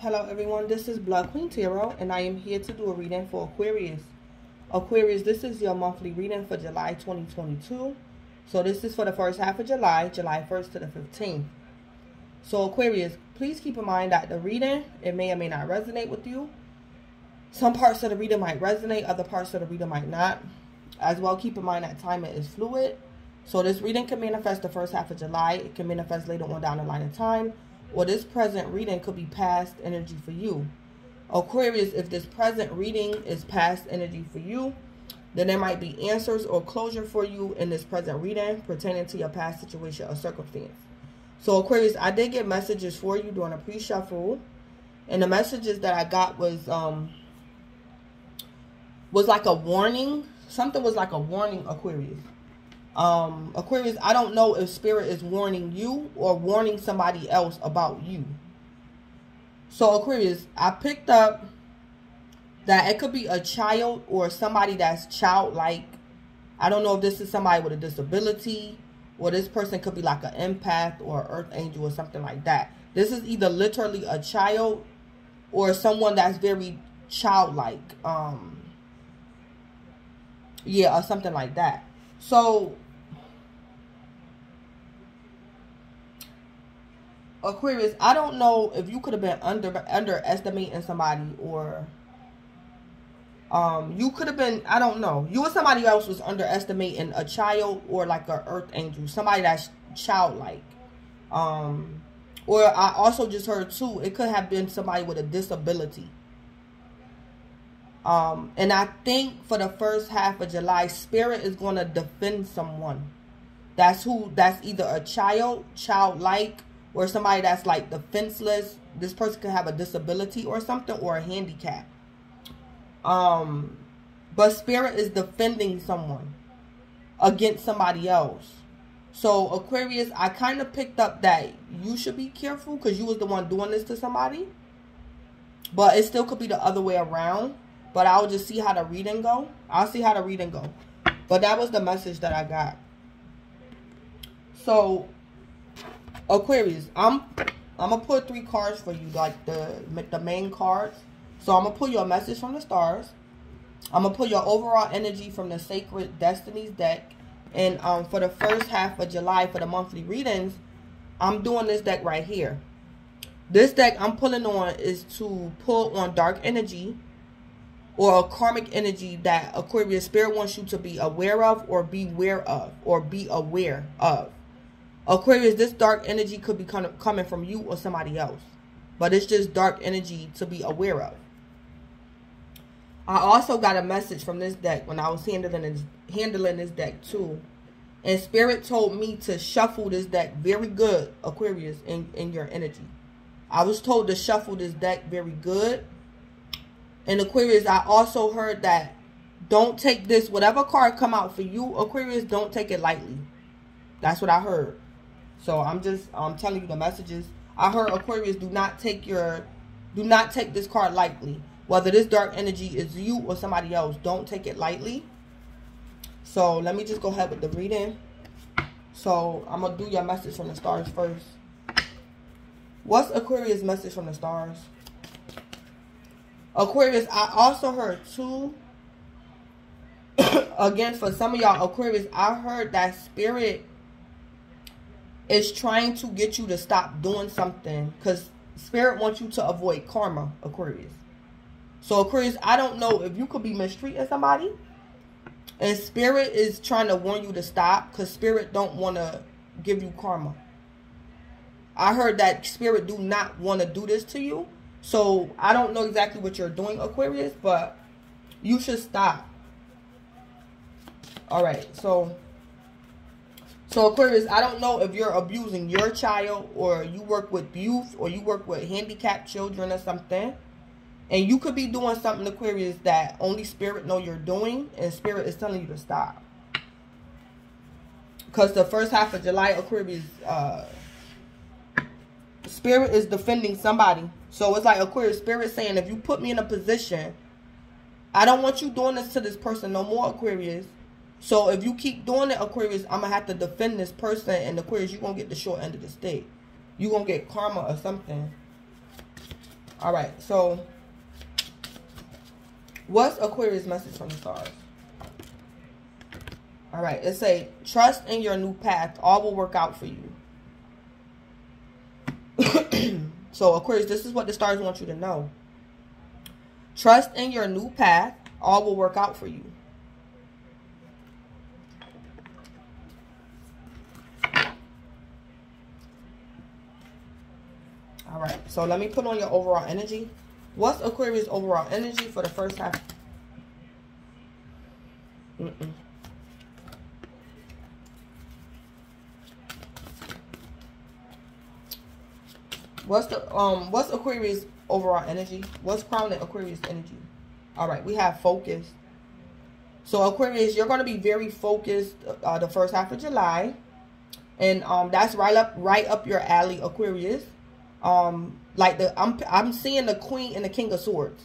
Hello everyone, this is Blood Queen Tarot and I am here to do a reading for Aquarius. Aquarius, this is your monthly reading for July 2022. So this is for the first half of July, July 1st to the 15th. So Aquarius, please keep in mind that the reading, it may or may not resonate with you. Some parts of the reading might resonate, other parts of the reading might not. As well, keep in mind that time is fluid. So this reading can manifest the first half of July. It can manifest later on down the line of time or this present reading could be past energy for you. Aquarius, if this present reading is past energy for you, then there might be answers or closure for you in this present reading pertaining to your past situation or circumstance. So Aquarius, I did get messages for you during a pre-shuffle. And the messages that I got was um was like a warning. Something was like a warning, Aquarius. Um, Aquarius, I don't know if Spirit is warning you or warning somebody else about you. So, Aquarius, I picked up that it could be a child or somebody that's childlike. I don't know if this is somebody with a disability or this person could be like an empath or earth angel or something like that. This is either literally a child or someone that's very childlike. Um, yeah, or something like that. So, Aquarius, I don't know if you could have been under underestimating somebody or um you could have been I don't know. You or somebody else was underestimating a child or like a earth angel, somebody that's childlike. Um or I also just heard too, it could have been somebody with a disability. Um, and I think for the first half of July, Spirit is going to defend someone. That's who, that's either a child, childlike, or somebody that's like defenseless. This person could have a disability or something or a handicap. Um, but spirit is defending someone against somebody else. So Aquarius, I kind of picked up that you should be careful because you was the one doing this to somebody. But it still could be the other way around. But I'll just see how the reading go. I'll see how the reading go. But that was the message that I got. So Aquarius, I'm I'm gonna put three cards for you, like the the main cards. So I'm gonna pull your message from the stars. I'm gonna pull your overall energy from the Sacred Destinies deck. And um, for the first half of July for the monthly readings, I'm doing this deck right here. This deck I'm pulling on is to pull on dark energy or a karmic energy that Aquarius Spirit wants you to be aware of or beware of or be aware of. Aquarius, this dark energy could be coming from you or somebody else. But it's just dark energy to be aware of. I also got a message from this deck when I was handling this, handling this deck too. And Spirit told me to shuffle this deck very good, Aquarius, in, in your energy. I was told to shuffle this deck very good. And Aquarius, I also heard that don't take this, whatever card come out for you, Aquarius, don't take it lightly. That's what I heard. So I'm just I'm telling you the messages. I heard Aquarius, do not take your, do not take this card lightly. Whether this dark energy is you or somebody else, don't take it lightly. So let me just go ahead with the reading. So I'm to do your message from the stars first. What's Aquarius' message from the stars? Aquarius, I also heard two. Again, for some of y'all, Aquarius, I heard that spirit is trying to get you to stop doing something because spirit wants you to avoid karma, Aquarius. So Aquarius, I don't know if you could be mistreating somebody and spirit is trying to warn you to stop because spirit don't want to give you karma. I heard that spirit do not want to do this to you. So I don't know exactly what you're doing, Aquarius, but you should stop. All right, so so Aquarius, I don't know if you're abusing your child or you work with youth or you work with handicapped children or something. And you could be doing something, Aquarius, that only Spirit know you're doing and Spirit is telling you to stop. Because the first half of July, Aquarius, uh, Spirit is defending somebody. So it's like Aquarius, Spirit saying, if you put me in a position, I don't want you doing this to this person no more, Aquarius. So if you keep doing it, Aquarius, I'm to have to defend this person. And Aquarius, you're to get the short end of the stick. You're to get karma or something. All right, so what's Aquarius message from the stars? All right, it say trust in your new path. All will work out for you. so Aquarius, this is what the stars want you to know. Trust in your new path. All will work out for you. All right, so let me put on your overall energy. What's Aquarius overall energy for the first half? Mm -mm. What's the um what's Aquarius overall energy? What's crowning Aquarius energy? All right, we have focus. So Aquarius, you're going to be very focused uh, the first half of July. And um that's right up right up your alley, Aquarius. Um like the I'm I'm seeing the Queen and the King of Swords.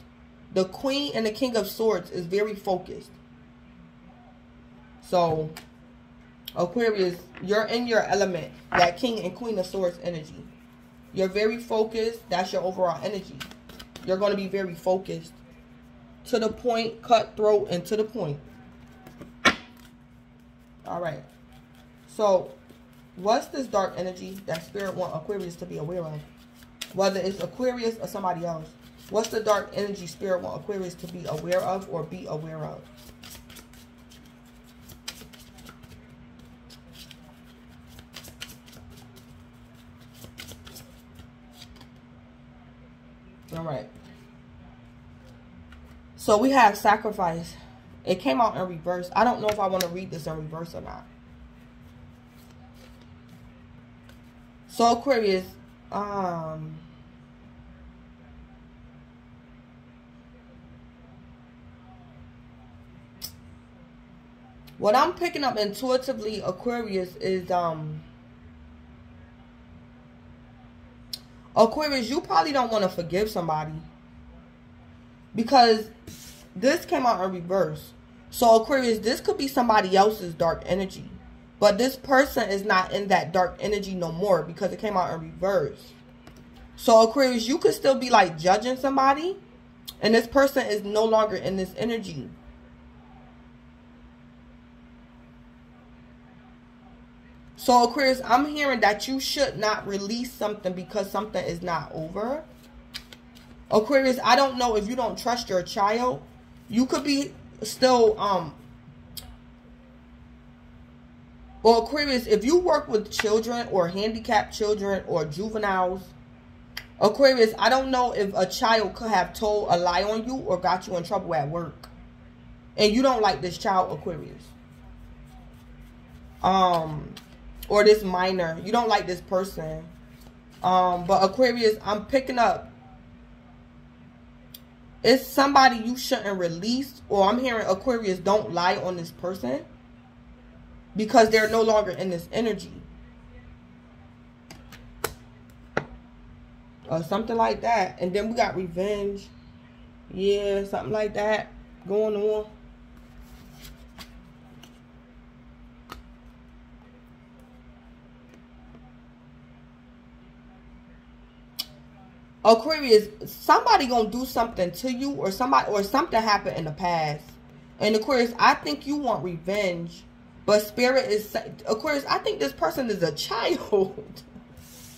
The Queen and the King of Swords is very focused. So Aquarius, you're in your element, that King and Queen of Swords energy. You're very focused. That's your overall energy. You're going to be very focused. To the point, cutthroat, and to the point. All right. So, what's this dark energy that Spirit want Aquarius to be aware of? Whether it's Aquarius or somebody else. What's the dark energy Spirit want Aquarius to be aware of or be aware of? All right. So we have sacrifice. It came out in reverse. I don't know if I want to read this in reverse or not. So Aquarius, um, what I'm picking up intuitively, Aquarius, is um Aquarius, you probably don't want to forgive somebody. Because this came out in reverse. So Aquarius, this could be somebody else's dark energy. But this person is not in that dark energy no more because it came out in reverse. So Aquarius, you could still be like judging somebody. And this person is no longer in this energy. So Aquarius, I'm hearing that you should not release something because something is not over. Aquarius, I don't know if you don't trust your child. You could be still, um, well, Aquarius, if you work with children or handicapped children or juveniles, Aquarius, I don't know if a child could have told a lie on you or got you in trouble at work. And you don't like this child, Aquarius. Um, or this minor. You don't like this person. Um, but Aquarius, I'm picking up. It's somebody you shouldn't release. Or I'm hearing Aquarius, don't lie on this person. Because they're no longer in this energy. Or something like that. And then we got revenge. Yeah, something like that going on. Aquarius, somebody gonna do something to you or somebody or something happened in the past. And Aquarius, I think you want revenge. But spirit is Aquarius, I think this person is a child.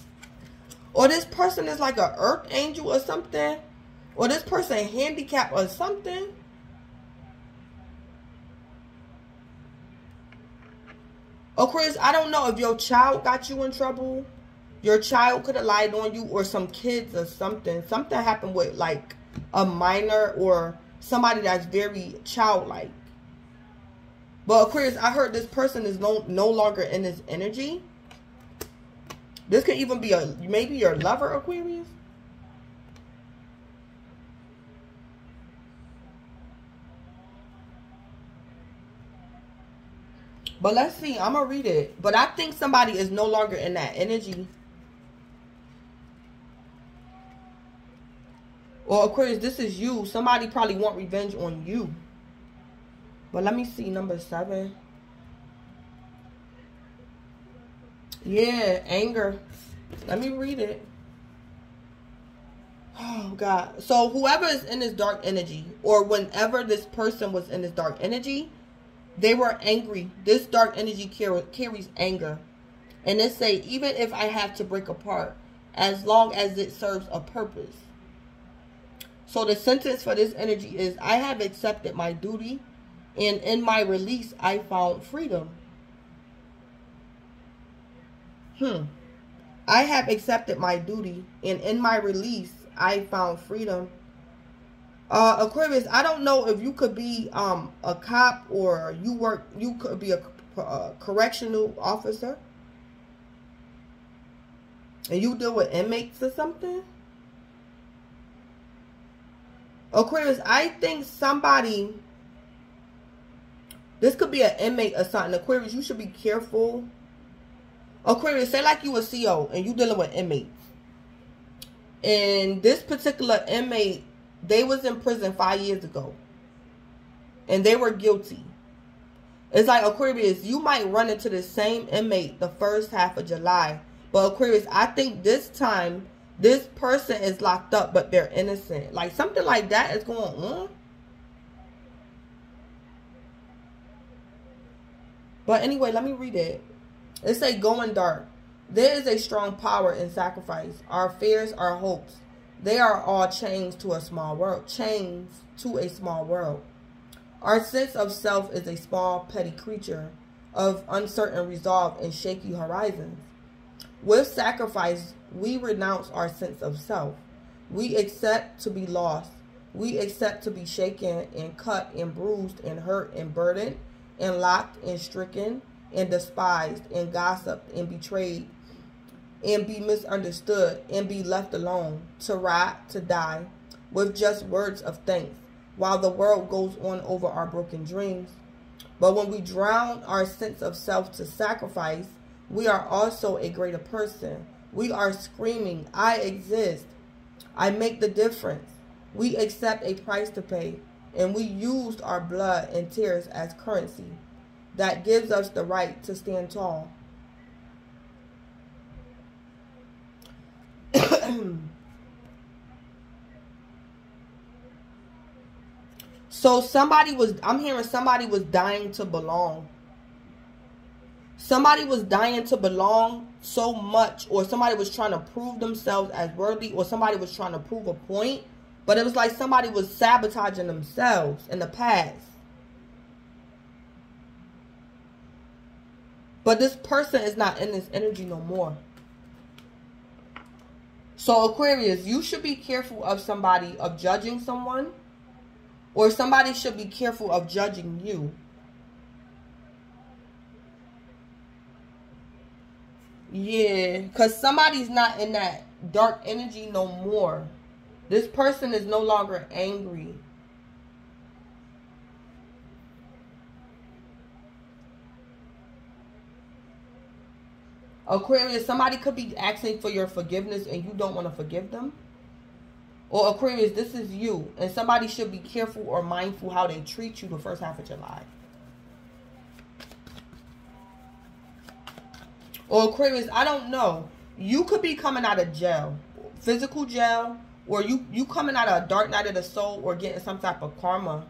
or this person is like an earth angel or something. Or this person handicapped or something. Aquarius, I don't know if your child got you in trouble your child could have lied on you or some kids or something. Something happened with like a minor or somebody that's very childlike. But Aquarius, I heard this person is no, no longer in this energy. This could even be a maybe your lover, Aquarius. But let's see. I'm going to read it. But I think somebody is no longer in that energy. Or Aquarius, this is you. Somebody probably want revenge on you. But let me see number seven. Yeah, anger. Let me read it. Oh God. So whoever is in this dark energy, or whenever this person was in this dark energy, they were angry. This dark energy carries anger. And they say, even if I have to break apart, as long as it serves a purpose. So the sentence for this energy is, I have accepted my duty, and in my release, I found freedom. Hmm. I have accepted my duty, and in my release, I found freedom. Uh, Aquarius, I don't know if you could be um, a cop or you work, you could be a, a correctional officer. And you deal with inmates or something. Aquarius, I think somebody, this could be an inmate something. Aquarius, you should be careful. Aquarius, say like you a CO and you dealing with inmates. And this particular inmate they was in prison five years ago. And they were guilty. It's like Aquarius, you might run into the same inmate the first half of July. But Aquarius, I think this time this person is locked up, but they're innocent. Like something like that is going on. But anyway, let me read it. It say going dark. There is a strong power in sacrifice. Our fears, our hopes, they are all chains to a small world. Chains to a small world. Our sense of self is a small, petty creature of uncertain resolve and shaky horizons. With sacrifice, we renounce our sense of self. We accept to be lost. We accept to be shaken and cut and bruised and hurt and burdened and locked and stricken and despised and gossiped and betrayed and be misunderstood and be left alone to rot, to die, with just words of thanks, while the world goes on over our broken dreams. But when we drown our sense of self to sacrifice, we are also a greater person. We are screaming, I exist. I make the difference. We accept a price to pay, and we used our blood and tears as currency. That gives us the right to stand tall. so somebody was, I'm hearing somebody was dying to belong. Somebody was dying to belong so much, or somebody was trying to prove themselves as worthy, or somebody was trying to prove a point. But it was like somebody was sabotaging themselves in the past. But this person is not in this energy no more. So Aquarius, you should be careful of somebody, of judging someone. Or somebody should be careful of judging you. Yeah, because somebody's not in that dark energy no more. This person is no longer angry. Aquarius, somebody could be asking for your forgiveness and you don't want to forgive them. Or Aquarius, this is you. And somebody should be careful or mindful how they treat you the first half of July. Or Aquarius, I don't know. You could be coming out of jail. Physical jail. Or you, you coming out of a dark night of the soul or getting some type of karma.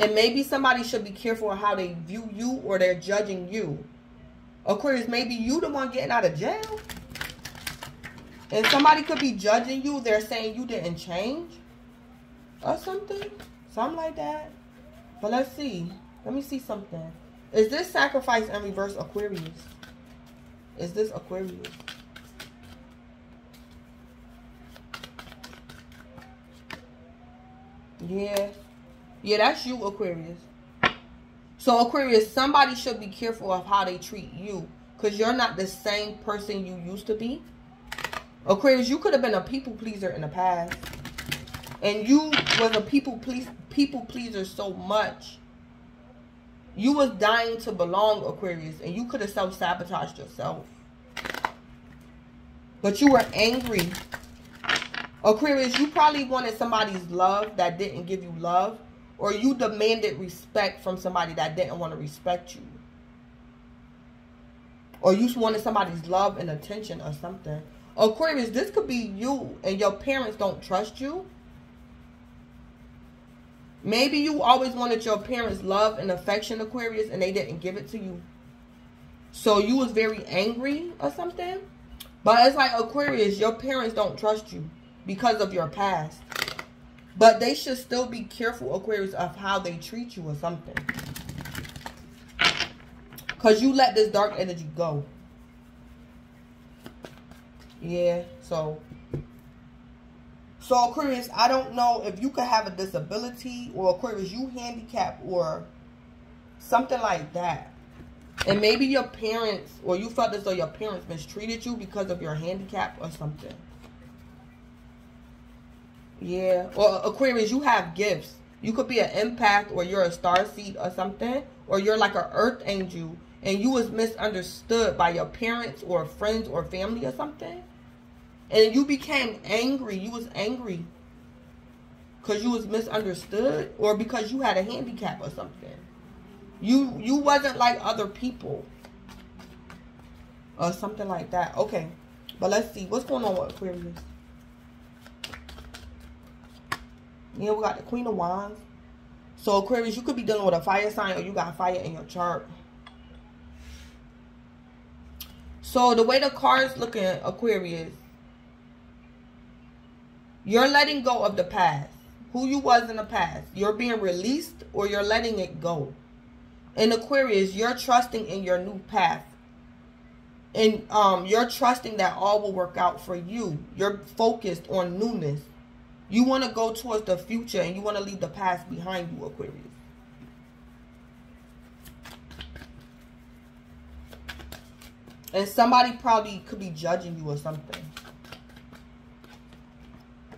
And maybe somebody should be careful of how they view you or they're judging you. Aquarius, maybe you the one getting out of jail. And somebody could be judging you. They're saying you didn't change. Or something. Something like that. But let's see. Let me see something. Is this sacrifice in reverse Aquarius? Is this Aquarius? Yeah. Yeah, that's you, Aquarius. So Aquarius, somebody should be careful of how they treat you because you're not the same person you used to be. Aquarius, you could have been a people pleaser in the past. And you was a people please people pleaser so much. You was dying to belong, Aquarius, and you could have self-sabotaged yourself. But you were angry. Aquarius, you probably wanted somebody's love that didn't give you love. Or you demanded respect from somebody that didn't want to respect you. Or you wanted somebody's love and attention or something. Aquarius, this could be you and your parents don't trust you. Maybe you always wanted your parents' love and affection, Aquarius, and they didn't give it to you. So you was very angry or something. But it's like Aquarius, your parents don't trust you because of your past. But they should still be careful, Aquarius, of how they treat you or something. Because you let this dark energy go. Yeah, so so Aquarius, I don't know if you could have a disability or Aquarius, you handicapped or something like that. And maybe your parents or you felt as though your parents mistreated you because of your handicap or something. Yeah. Or uh, Aquarius, you have gifts. You could be an empath or you're a star seed or something. Or you're like an earth angel and you was misunderstood by your parents or friends or family or something and you became angry. You was angry because you was misunderstood or because you had a handicap or something. You you wasn't like other people or something like that. Okay, but let's see what's going on with Aquarius. Yeah, we got the Queen of Wands. So Aquarius, you could be dealing with a fire sign or you got fire in your chart. So the way the cards looking, Aquarius, you're letting go of the past. Who you was in the past. You're being released or you're letting it go. In Aquarius, you're trusting in your new path. And um, you're trusting that all will work out for you. You're focused on newness. You want to go towards the future and you want to leave the past behind you, Aquarius. And somebody probably could be judging you or something.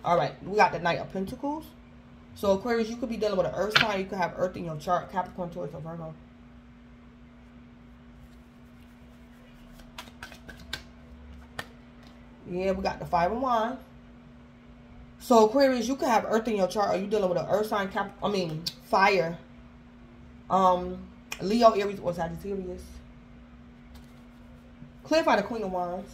All right, we got the Knight of Pentacles. So Aquarius, you could be dealing with an earth sign. You could have earth in your chart. Capricorn, Taurus, or Virgo. Yeah, we got the Five of Wands. So Aquarius, you could have earth in your chart. Are you dealing with an earth sign? Cap I mean, fire. Um, Leo, Aries, or Sagittarius. Clarify the Queen of Wands.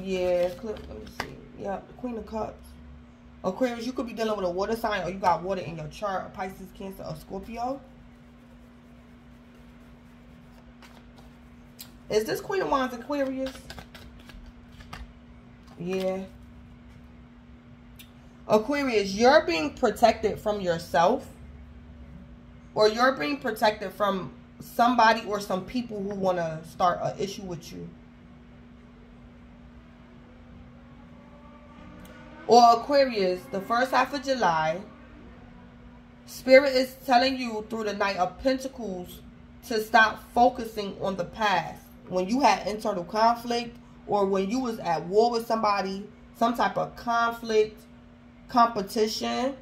Yeah, let me see. Yeah, Queen of Cups. Aquarius, you could be dealing with a water sign or you got water in your chart. A Pisces, Cancer, or Scorpio. Is this Queen of Wands Aquarius? Yeah. Aquarius, you're being protected from yourself. Or you're being protected from somebody or some people who want to start an issue with you. or Aquarius, the first half of July, Spirit is telling you through the Knight of Pentacles to stop focusing on the past. When you had internal conflict or when you was at war with somebody, some type of conflict, competition,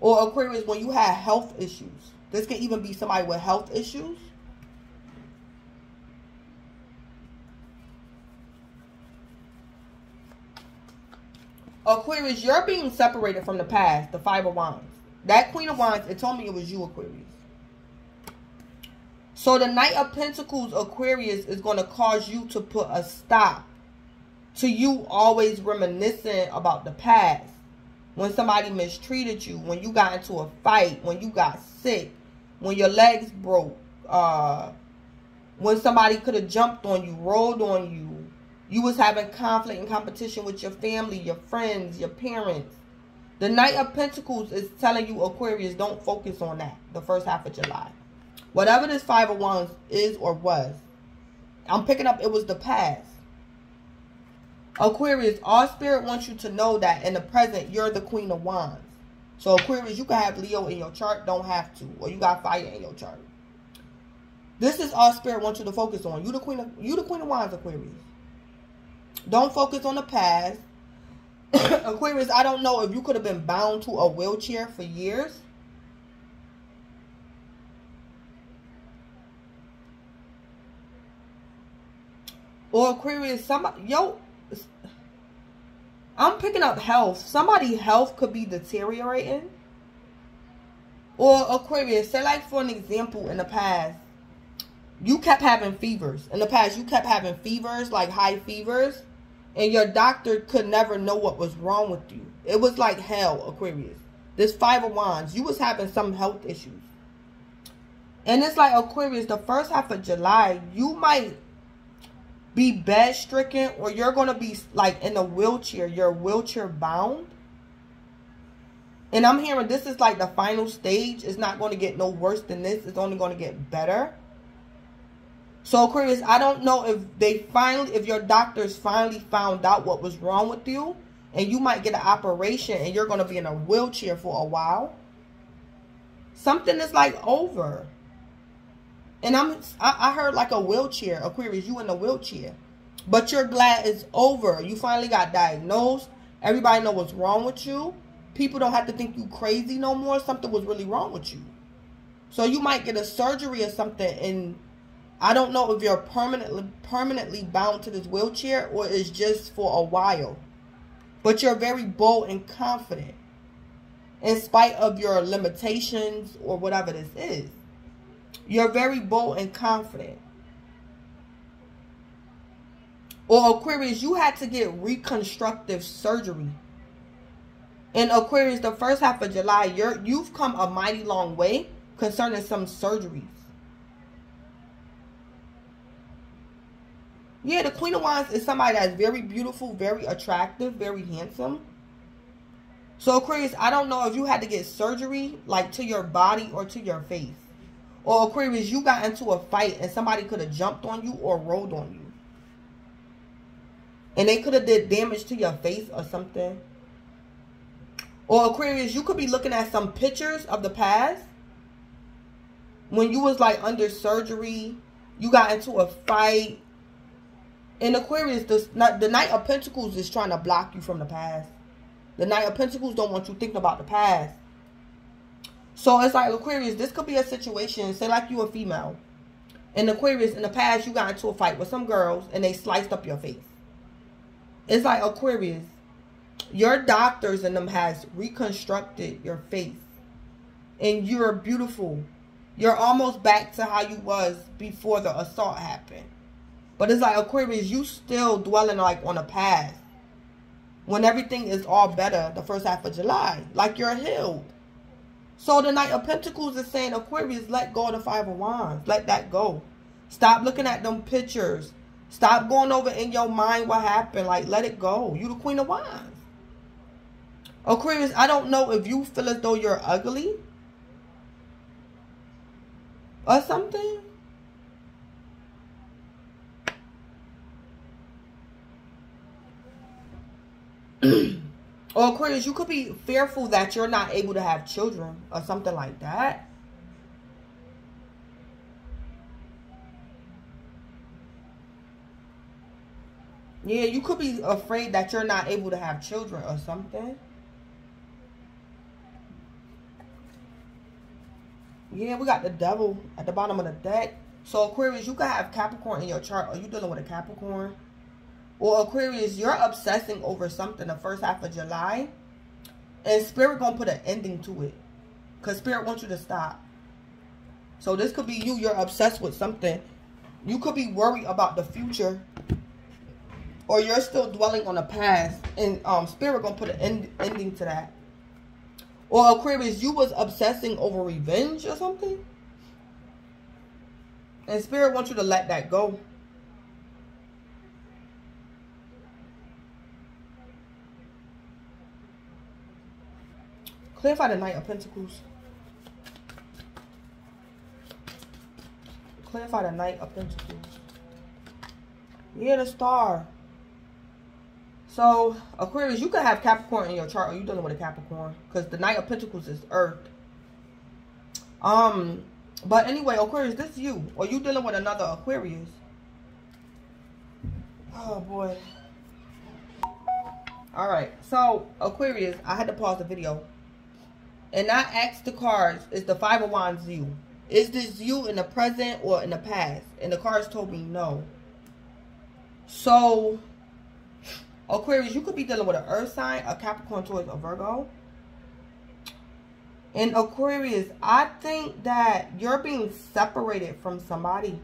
or Aquarius, when you had health issues. This can even be somebody with health issues. Aquarius, you're being separated from the past, the Five of Wands. That Queen of Wands, it told me it was you, Aquarius. So the Knight of Pentacles, Aquarius, is going to cause you to put a stop to you always reminiscing about the past. When somebody mistreated you, when you got into a fight, when you got sick, when your legs broke, uh, when somebody could have jumped on you, rolled on you, you was having conflict and competition with your family, your friends, your parents. The Knight of Pentacles is telling you, Aquarius, don't focus on that the first half of July. Whatever this Five of Wands is or was, I'm picking up it was the past. Aquarius, all spirit wants you to know that in the present, you're the Queen of Wands. So Aquarius, you can have Leo in your chart, don't have to. Or you got fire in your chart. This is all spirit wants you to focus on. You the Queen of you the Queen of Wands, Aquarius. Don't focus on the past. Aquarius, I don't know if you could have been bound to a wheelchair for years. Or Aquarius, yo, I'm picking up health. Somebody' health could be deteriorating. Or Aquarius, say like for an example in the past, you kept having fevers. In the past, you kept having fevers, like high fevers, and your doctor could never know what was wrong with you. It was like hell, Aquarius. This five of wands, you was having some health issues. And it's like Aquarius, the first half of July, you might be bed stricken or you're going to be like in a wheelchair. You're wheelchair bound. And I'm hearing this is like the final stage. It's not going to get no worse than this. It's only going to get better. So Aquarius, I don't know if they finally, if your doctors finally found out what was wrong with you. And you might get an operation and you're going to be in a wheelchair for a while. Something is like over. And I'm I, I heard like a wheelchair, Aquarius, you in a wheelchair. But you're glad it's over. You finally got diagnosed. Everybody know what's wrong with you. People don't have to think you crazy no more. Something was really wrong with you. So you might get a surgery or something and I don't know if you're permanently permanently bound to this wheelchair or it's just for a while. But you're very bold and confident in spite of your limitations or whatever this is. You're very bold and confident. Or Aquarius, you had to get reconstructive surgery. In Aquarius, the first half of July, you're, you've come a mighty long way concerning some surgeries. Yeah, the Queen of Wands is somebody that's very beautiful, very attractive, very handsome. So Aquarius, I don't know if you had to get surgery like to your body or to your face. Or Aquarius, you got into a fight and somebody could have jumped on you or rolled on you. And they could have did damage to your face or something. Or Aquarius, you could be looking at some pictures of the past. When you was like under surgery, you got into a fight. In Aquarius, the, the Knight of Pentacles is trying to block you from the past. The Knight of Pentacles don't want you thinking about the past. So it's like Aquarius, this could be a situation, say like you a female. In Aquarius, in the past, you got into a fight with some girls and they sliced up your face. It's like Aquarius, your doctors and them has reconstructed your face. And you're beautiful. You're almost back to how you was before the assault happened. But it's like Aquarius, you still dwelling like on the past. When everything is all better the first half of July. Like you're healed. So the Knight of Pentacles is saying, Aquarius, let go of the Five of Wands. Let that go. Stop looking at them pictures. Stop going over in your mind what happened. Like, let it go. You the Queen of Wands. Aquarius, I don't know if you feel as though you're ugly. Or something. Or Aquarius, you could be fearful that you're not able to have children or something like that. Yeah, you could be afraid that you're not able to have children or something. Yeah, we got the devil at the bottom of the deck. So Aquarius, you could have Capricorn in your chart. Are you dealing with a Capricorn? Or Aquarius, you're obsessing over something the first half of July. And Spirit going to put an ending to it. Because Spirit wants you to stop. So this could be you. You're obsessed with something. You could be worried about the future. Or you're still dwelling on the past. And um, Spirit going to put an end, ending to that. Or Aquarius, you was obsessing over revenge or something. And Spirit wants you to let that go. Clarify the Knight of Pentacles. Clarify the Knight of Pentacles. Yeah, the Star. So, Aquarius, you could have Capricorn in your chart. Are you dealing with a Capricorn? Because the Knight of Pentacles is Earth. Um, but anyway, Aquarius, this is you. Or you dealing with another Aquarius. Oh, boy. Alright, so, Aquarius, I had to pause the video and I asked the cards, is the Five of Wands you? Is this you in the present or in the past? And the cards told me no. So, Aquarius, you could be dealing with an earth sign, a Capricorn, Taurus, a Virgo. And Aquarius, I think that you're being separated from somebody.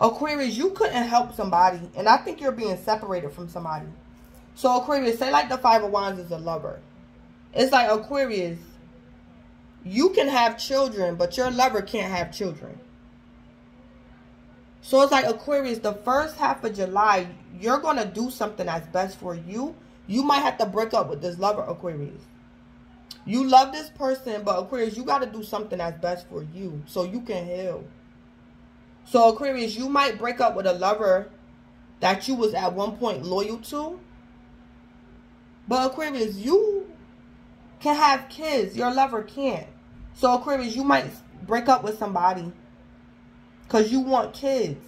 Aquarius, you couldn't help somebody. And I think you're being separated from somebody. So Aquarius, say like the Five of Wands is a lover. It's like Aquarius, you can have children, but your lover can't have children. So it's like Aquarius, the first half of July, you're going to do something that's best for you. You might have to break up with this lover, Aquarius. You love this person, but Aquarius, you got to do something that's best for you so you can heal. So Aquarius, you might break up with a lover that you was at one point loyal to. But Aquarius, you can have kids. Your lover can't. So Aquarius, you might break up with somebody because you want kids.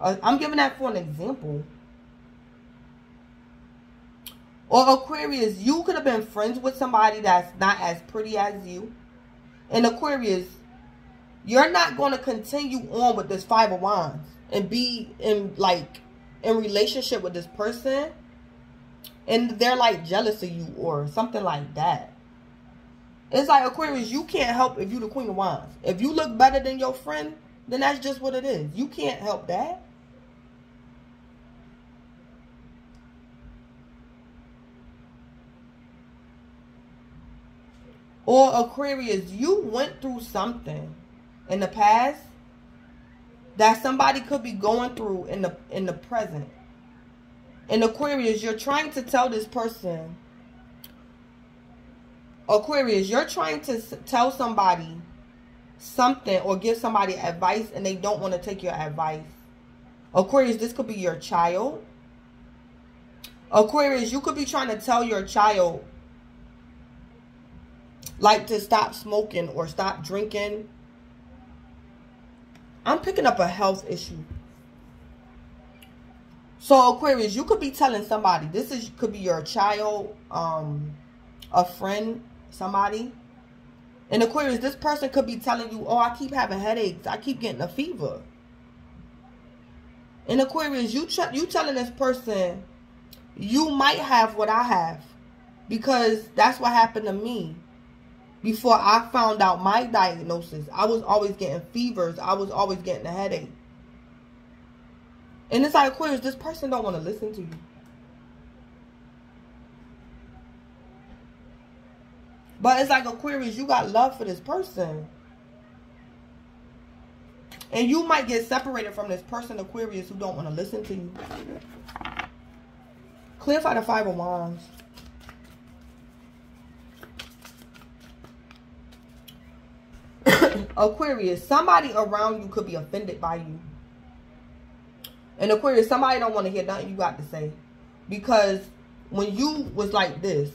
Uh, I'm giving that for an example. Or Aquarius, you could have been friends with somebody that's not as pretty as you. And Aquarius, you're not going to continue on with this five of wands and be in like in relationship with this person and they're like jealous of you or something like that. It's like Aquarius, you can't help if you the queen of wands. If you look better than your friend, then that's just what it is. You can't help that. Or Aquarius, you went through something in the past that somebody could be going through in the in the present. In Aquarius, you're trying to tell this person Aquarius, you're trying to tell somebody something or give somebody advice and they don't want to take your advice. Aquarius, this could be your child. Aquarius, you could be trying to tell your child like to stop smoking or stop drinking. I'm picking up a health issue. So Aquarius, you could be telling somebody, this is could be your child, um, a friend, somebody. And Aquarius, this person could be telling you, oh, I keep having headaches. I keep getting a fever. In Aquarius, you you telling this person, you might have what I have. Because that's what happened to me. Before I found out my diagnosis, I was always getting fevers. I was always getting a headache. And it's like, Aquarius, this person don't want to listen to you. But it's like Aquarius, you got love for this person. And you might get separated from this person, Aquarius, who don't want to listen to you. Clarify the five of wands. Aquarius, somebody around you could be offended by you. And Aquarius, somebody don't want to hear nothing you got to say. Because when you was like this,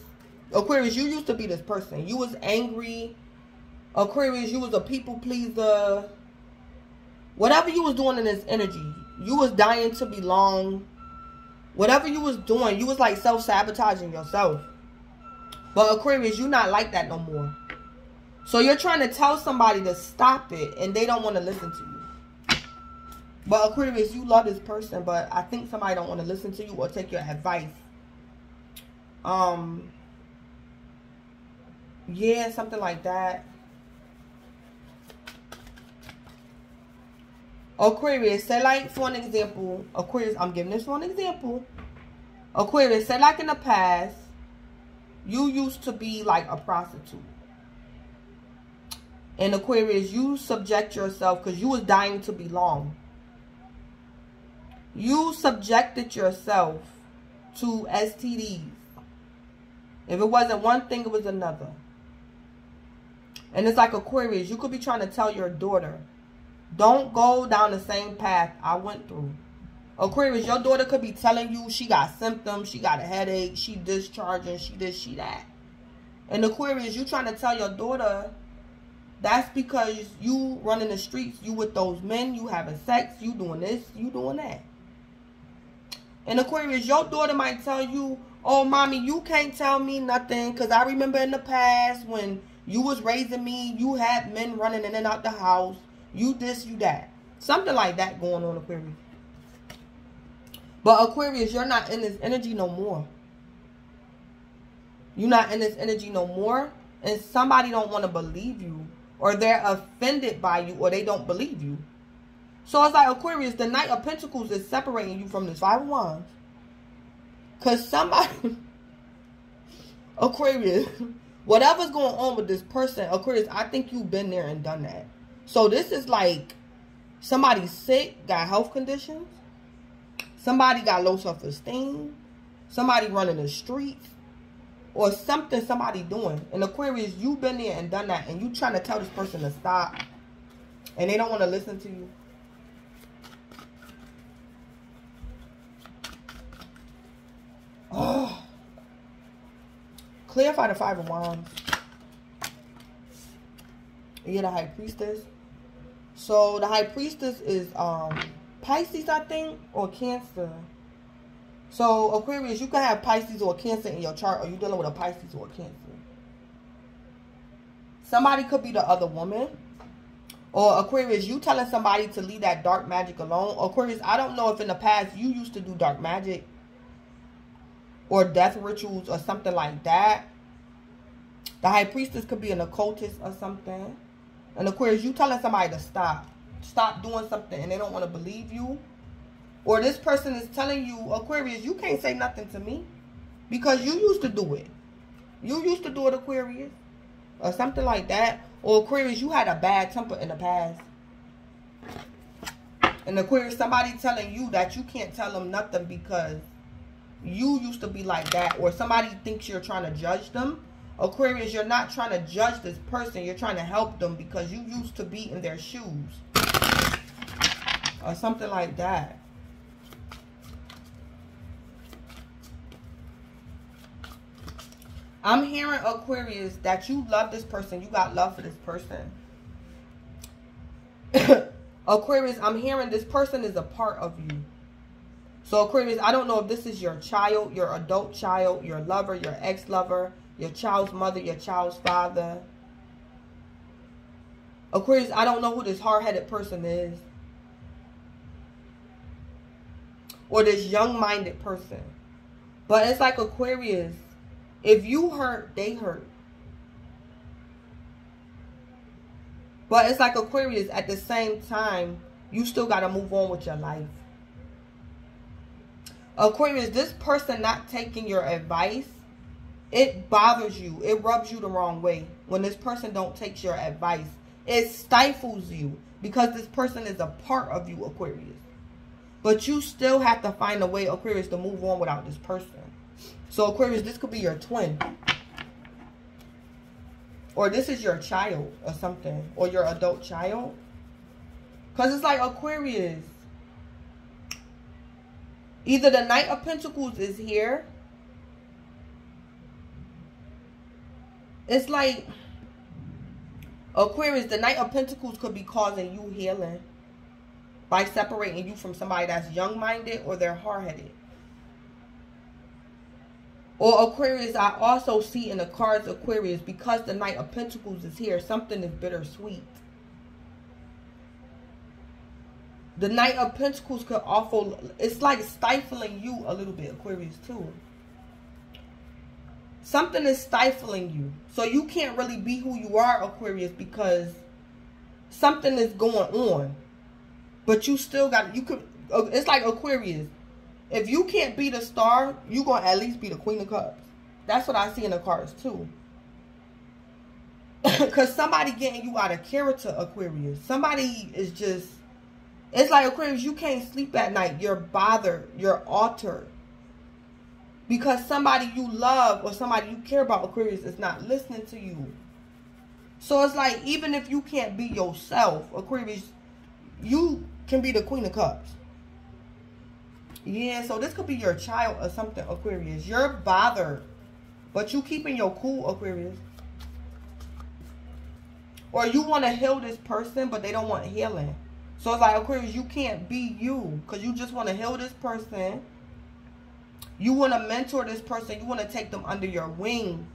Aquarius, you used to be this person. You was angry. Aquarius, you was a people pleaser. Whatever you was doing in this energy, you was dying to belong. Whatever you was doing, you was like self-sabotaging yourself. But Aquarius, you not like that no more. So you're trying to tell somebody to stop it and they don't want to listen to you. But Aquarius, you love this person, but I think somebody don't want to listen to you or take your advice. Um, yeah, something like that. Aquarius, say like for an example, Aquarius, I'm giving this for an example. Aquarius, say like in the past, you used to be like a prostitute. And Aquarius, you subject yourself because you was dying to belong. You subjected yourself to STDs. If it wasn't one thing, it was another. And it's like Aquarius, you could be trying to tell your daughter, don't go down the same path I went through. Aquarius, your daughter could be telling you she got symptoms, she got a headache, she discharging, she this, she that. And Aquarius, you trying to tell your daughter that's because you running the streets, you with those men, you having sex, you doing this, you doing that. And Aquarius, your daughter might tell you, oh, mommy, you can't tell me nothing because I remember in the past when you was raising me. You had men running in and out the house. You this, you that. Something like that going on, Aquarius. But Aquarius, you're not in this energy no more. You're not in this energy no more. And somebody don't want to believe you. Or they're offended by you. Or they don't believe you. So it's like Aquarius, the Knight of Pentacles is separating you from this Five of Wands. Because somebody, Aquarius, whatever's going on with this person, Aquarius, I think you've been there and done that. So this is like somebody sick, got health conditions. Somebody got low self-esteem. Somebody running the streets. Or something somebody doing. And Aquarius, you've been there and done that. And you trying to tell this person to stop. And they don't want to listen to you. Oh. Clarify the Five of Wands. You're the High Priestess. So the High Priestess is um Pisces, I think, or Cancer. So Aquarius, you can have Pisces or Cancer in your chart, or you're dealing with a Pisces or a Cancer. Somebody could be the other woman. Or Aquarius, you telling somebody to leave that dark magic alone. Aquarius, I don't know if in the past you used to do dark magic or death rituals or something like that. The high priestess could be an occultist or something. And Aquarius, you telling somebody to stop. Stop doing something and they don't want to believe you. Or this person is telling you, Aquarius, you can't say nothing to me. Because you used to do it. You used to do it, Aquarius. Or something like that. Or Aquarius, you had a bad temper in the past. And Aquarius, somebody telling you that you can't tell them nothing because you used to be like that. Or somebody thinks you're trying to judge them. Aquarius, you're not trying to judge this person. You're trying to help them because you used to be in their shoes. Or something like that. I'm hearing Aquarius that you love this person. You got love for this person. Aquarius, I'm hearing this person is a part of you. So Aquarius, I don't know if this is your child, your adult child, your lover, your ex-lover, your child's mother, your child's father. Aquarius, I don't know who this hard-headed person is. Or this young-minded person. But it's like Aquarius, if you hurt, they hurt. But it's like Aquarius, at the same time, you still got to move on with your life. Aquarius, this person not taking your advice, it bothers you. It rubs you the wrong way. When this person don't take your advice, it stifles you because this person is a part of you, Aquarius. But you still have to find a way, Aquarius, to move on without this person. So Aquarius, this could be your twin. Or this is your child or something. Or your adult child. Because it's like Aquarius. Either the Knight of Pentacles is here. It's like Aquarius, the Knight of Pentacles could be causing you healing by separating you from somebody that's young-minded or they're hard-headed. Or Aquarius, I also see in the cards Aquarius, because the Knight of Pentacles is here, something is bittersweet. The Knight of Pentacles could also, it's like stifling you a little bit, Aquarius, too. Something is stifling you. So you can't really be who you are, Aquarius, because something is going on. But you still got, you could, it's like Aquarius. If you can't be the star, you're going to at least be the Queen of Cups. That's what I see in the cards too. Because somebody getting you out of character, Aquarius. Somebody is just... It's like, Aquarius, you can't sleep at night. You're bothered. You're altered. Because somebody you love or somebody you care about, Aquarius, is not listening to you. So it's like, even if you can't be yourself, Aquarius, you can be the Queen of Cups. Yeah, so this could be your child or something, Aquarius. You're bothered. But you keeping your cool, Aquarius. Or you want to heal this person, but they don't want healing. So it's like, Aquarius, you can't be you. Because you just want to heal this person. You want to mentor this person. You want to take them under your wing.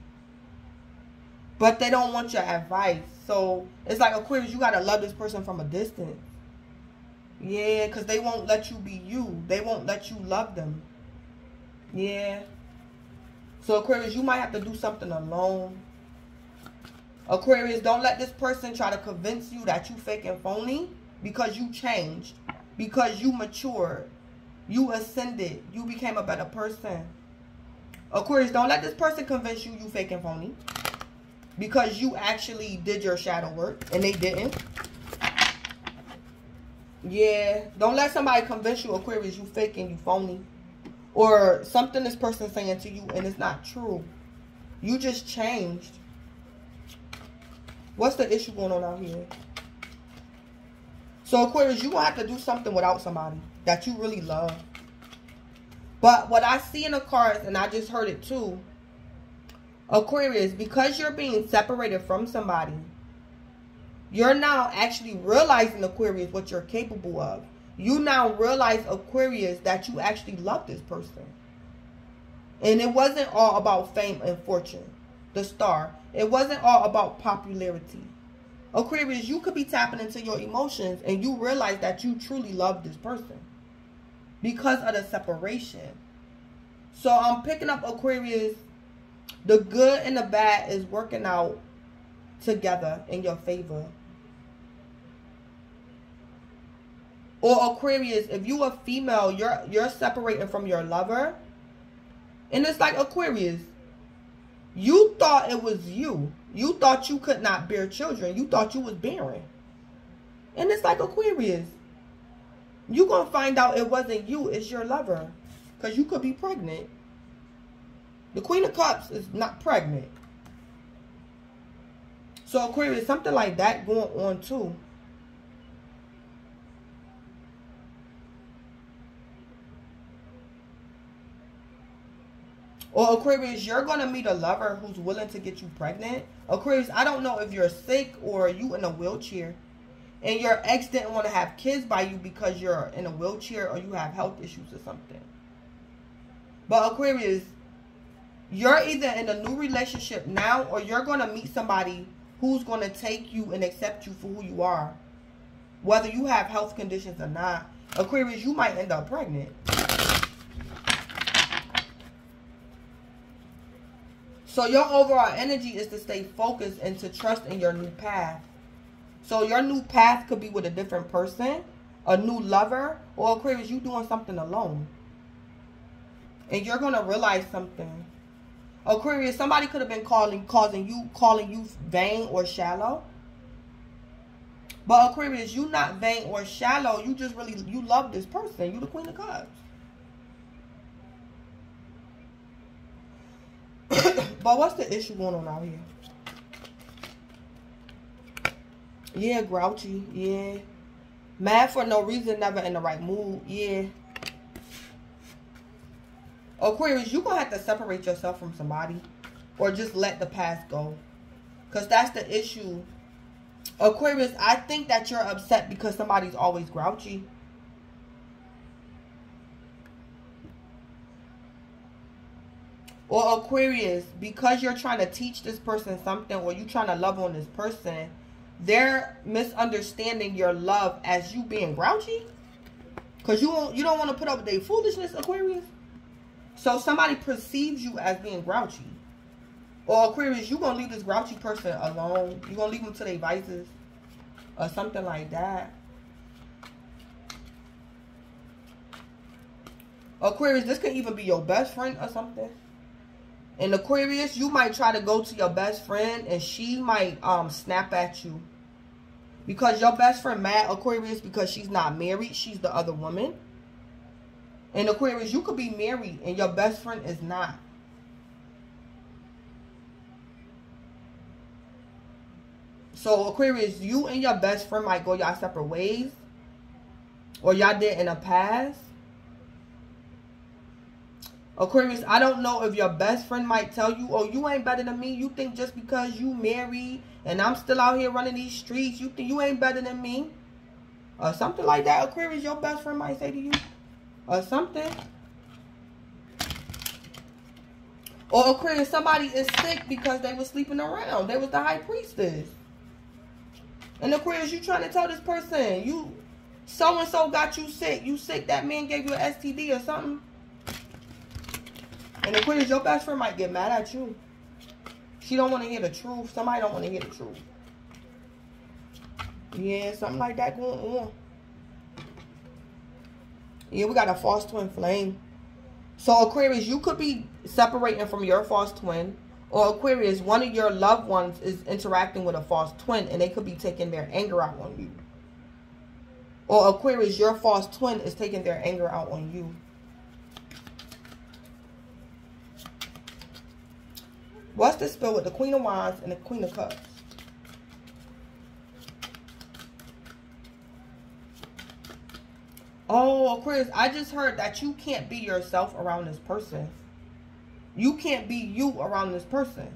But they don't want your advice. So it's like, Aquarius, you got to love this person from a distance. Yeah, because they won't let you be you. They won't let you love them. Yeah. So Aquarius, you might have to do something alone. Aquarius, don't let this person try to convince you that you fake and phony. because you changed, because you matured, you ascended, you became a better person. Aquarius, don't let this person convince you you fake and phony. Because you actually did your shadow work and they didn't. Yeah, don't let somebody convince you, Aquarius, you fake and you phony. Or something this person's saying to you and it's not true. You just changed. What's the issue going on out here? So Aquarius, you gonna have to do something without somebody that you really love. But what I see in the cards, and I just heard it too, Aquarius, because you're being separated from somebody, you're now actually realizing, Aquarius, what you're capable of. You now realize, Aquarius, that you actually love this person. And it wasn't all about fame and fortune, the star. It wasn't all about popularity. Aquarius, you could be tapping into your emotions and you realize that you truly love this person because of the separation. So I'm picking up Aquarius. The good and the bad is working out together in your favor. Or Aquarius, if you a female, you're you're separating from your lover. And it's like Aquarius. You thought it was you. You thought you could not bear children. You thought you was barren. And it's like Aquarius. you going to find out it wasn't you. It's your lover. Because you could be pregnant. The Queen of Cups is not pregnant. So Aquarius, something like that going on too. Or Aquarius, you're going to meet a lover who's willing to get you pregnant. Aquarius, I don't know if you're sick or you in a wheelchair. And your ex didn't want to have kids by you because you're in a wheelchair or you have health issues or something. But Aquarius, you're either in a new relationship now or you're going to meet somebody who's going to take you and accept you for who you are. Whether you have health conditions or not. Aquarius, you might end up pregnant. So your overall energy is to stay focused and to trust in your new path. So your new path could be with a different person, a new lover, or Aquarius, you doing something alone. And you're going to realize something. Aquarius, somebody could have been calling, causing you, calling you vain or shallow. But Aquarius, you not vain or shallow. You just really, you love this person. You the Queen of Cups. but what's the issue going on out here? Yeah, grouchy. Yeah. Mad for no reason, never in the right mood. Yeah. Aquarius, you're going to have to separate yourself from somebody. Or just let the past go. Because that's the issue. Aquarius, I think that you're upset because somebody's always grouchy. Or Aquarius, because you're trying to teach this person something or you're trying to love on this person, they're misunderstanding your love as you being grouchy. Because you, you don't want to put up with their foolishness, Aquarius. So somebody perceives you as being grouchy. Or Aquarius, you're going to leave this grouchy person alone. You're going to leave them to their vices. Or something like that. Aquarius, this could even be your best friend or something. In Aquarius, you might try to go to your best friend and she might um snap at you. Because your best friend mad Aquarius because she's not married. She's the other woman. In Aquarius, you could be married and your best friend is not. So Aquarius, you and your best friend might go y'all separate ways. Or y'all did in the past. Aquarius, I don't know if your best friend might tell you, oh, you ain't better than me. You think just because you married and I'm still out here running these streets, you think you ain't better than me? Or something like that. Aquarius, your best friend might say to you. Or something. Or Aquarius, somebody is sick because they were sleeping around. They was the high priestess. And Aquarius, you trying to tell this person, you so-and-so got you sick. You sick, that man gave you an STD or something. And Aquarius, your best friend might get mad at you. She don't want to hear the truth. Somebody don't want to hear the truth. Yeah, something like that going on. Yeah, we got a false twin flame. So Aquarius, you could be separating from your false twin. Or Aquarius, one of your loved ones is interacting with a false twin and they could be taking their anger out on you. Or Aquarius, your false twin is taking their anger out on you. What's the spell with the Queen of Wands and the Queen of Cups? Oh, Chris, I just heard that you can't be yourself around this person. You can't be you around this person.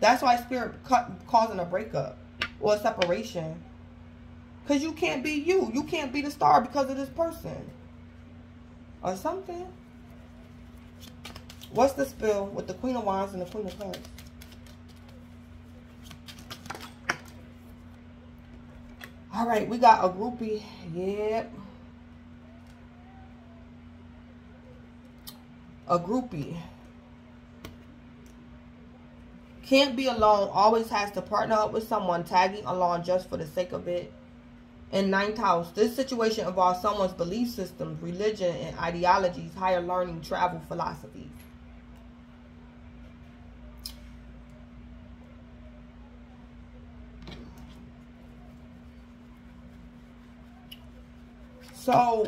That's why spirit cut, causing a breakup or a separation. Because you can't be you. You can't be the star because of this person. Or something. What's the spell with the Queen of Wands and the Queen of Cups? All right, we got a groupie. Yep. A groupie. Can't be alone. Always has to partner up with someone. Tagging along just for the sake of it. In ninth house, this situation involves someone's belief systems, religion, and ideologies, higher learning, travel, philosophies. So,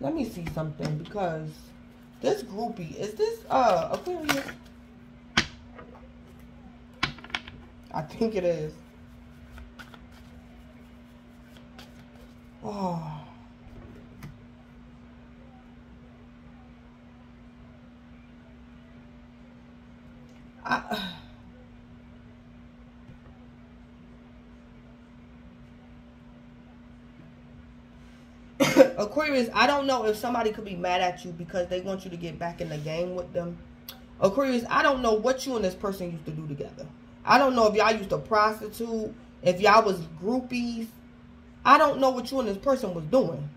let me see something because this groupie, is this uh Aquarius? I think it is. Oh. I Aquarius, I don't know if somebody could be mad at you because they want you to get back in the game with them. Aquarius, I don't know what you and this person used to do together. I don't know if y'all used to prostitute, if y'all was groupies. I don't know what you and this person was doing.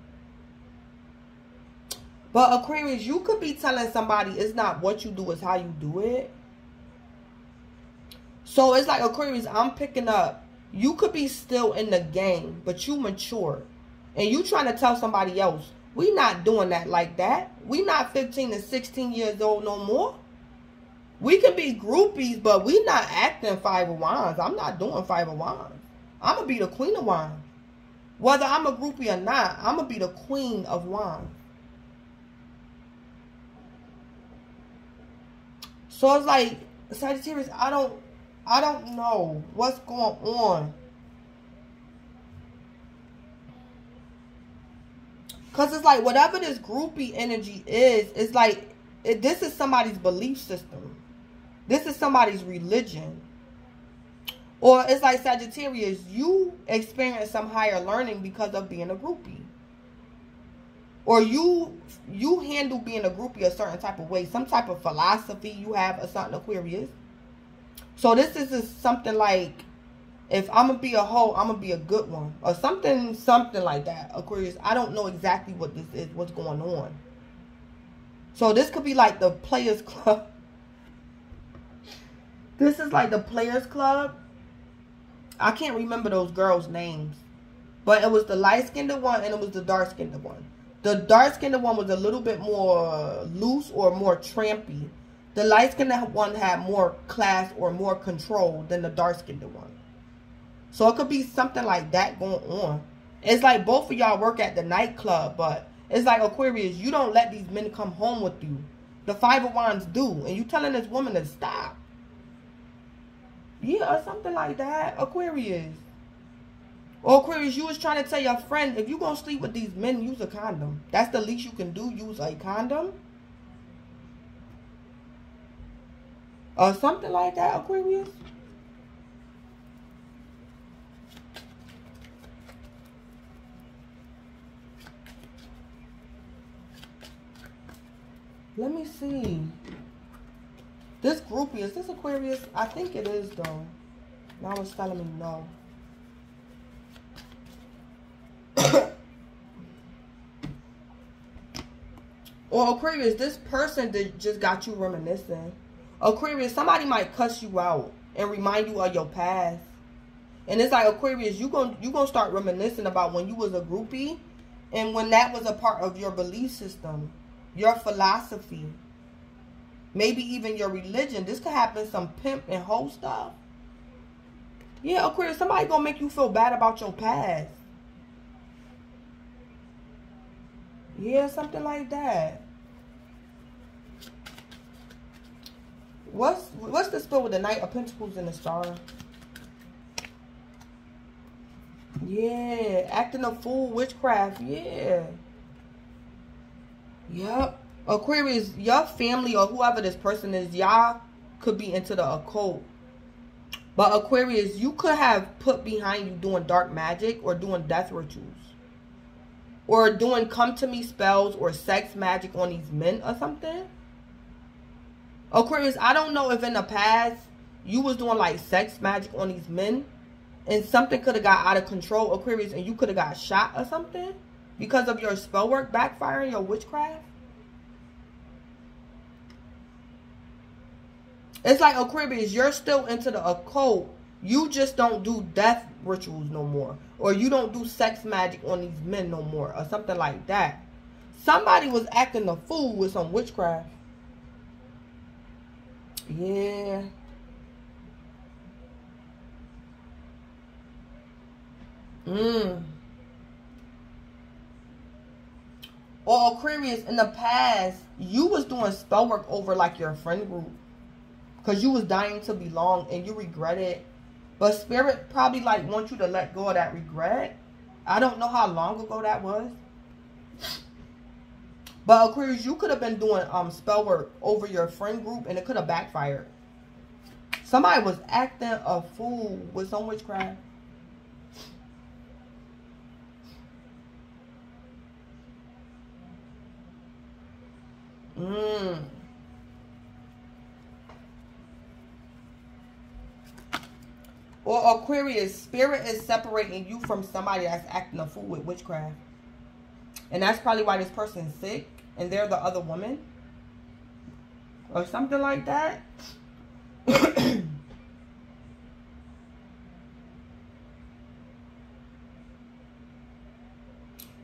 But Aquarius, you could be telling somebody it's not what you do, it's how you do it. So it's like Aquarius, I'm picking up. You could be still in the game, but you mature and you trying to tell somebody else, we not doing that like that. We not 15 to 16 years old no more. We can be groupies, but we not acting five of wands. I'm not doing five of wands. I'm to be the queen of wands. Whether I'm a groupie or not, I'm to be the queen of wands. So it's like, Sagittarius, I don't, I don't know what's going on. Because it's like whatever this groupie energy is, it's like it, this is somebody's belief system. This is somebody's religion. Or it's like Sagittarius, you experience some higher learning because of being a groupie. Or you you handle being a groupie a certain type of way. Some type of philosophy you have a certain Aquarius. So this is something like if I'm gonna be a hoe, I'm gonna be a good one, or something, something like that. Aquarius, I don't know exactly what this is, what's going on. So this could be like the Players Club. This is like the Players Club. I can't remember those girls' names, but it was the light-skinned one and it was the dark-skinned one. The dark-skinned one was a little bit more loose or more trampy. The light-skinned one had more class or more control than the dark-skinned one. So it could be something like that going on. It's like both of y'all work at the nightclub, but it's like Aquarius, you don't let these men come home with you. The Five of Wands do. And you telling this woman to stop. Yeah, or something like that. Aquarius. Or Aquarius, you was trying to tell your friend, if you going to sleep with these men, use a condom. That's the least you can do, use a condom. Or something like that, Aquarius. Let me see. This groupie, is this Aquarius? I think it is, though. Now it's telling me no. or Aquarius, this person that just got you reminiscing. Aquarius, somebody might cuss you out and remind you of your past. And it's like Aquarius, you going you gonna start reminiscing about when you was a groupie, and when that was a part of your belief system, your philosophy, maybe even your religion. This could happen some pimp and hoe stuff. Yeah, Aquarius, somebody gonna make you feel bad about your past. Yeah, something like that. What's what's the spell with the Knight of Pentacles and the Star? Yeah, acting a fool, witchcraft. Yeah. Yep. Aquarius, your family or whoever this person is, y'all could be into the occult. But Aquarius, you could have put behind you doing dark magic or doing death rituals. Or doing come to me spells or sex magic on these men or something. Aquarius, I don't know if in the past you was doing like sex magic on these men and something could have got out of control, Aquarius, and you could have got shot or something because of your spell work backfiring, your witchcraft. It's like Aquarius, you're still into the occult. You just don't do death rituals no more. Or you don't do sex magic on these men no more. Or something like that. Somebody was acting a fool with some witchcraft. Yeah. Mm. Or Aquarius, in the past, you was doing spell work over like your friend group. Because you was dying to belong and you regret it. But spirit probably like want you to let go of that regret. I don't know how long ago that was. But Aquarius, you could have been doing um spell work over your friend group and it could have backfired. Somebody was acting a fool with some witchcraft. Mmm. Or Aquarius, spirit is separating you from somebody that's acting a fool with witchcraft. And that's probably why this person's sick and they're the other woman. Or something like that.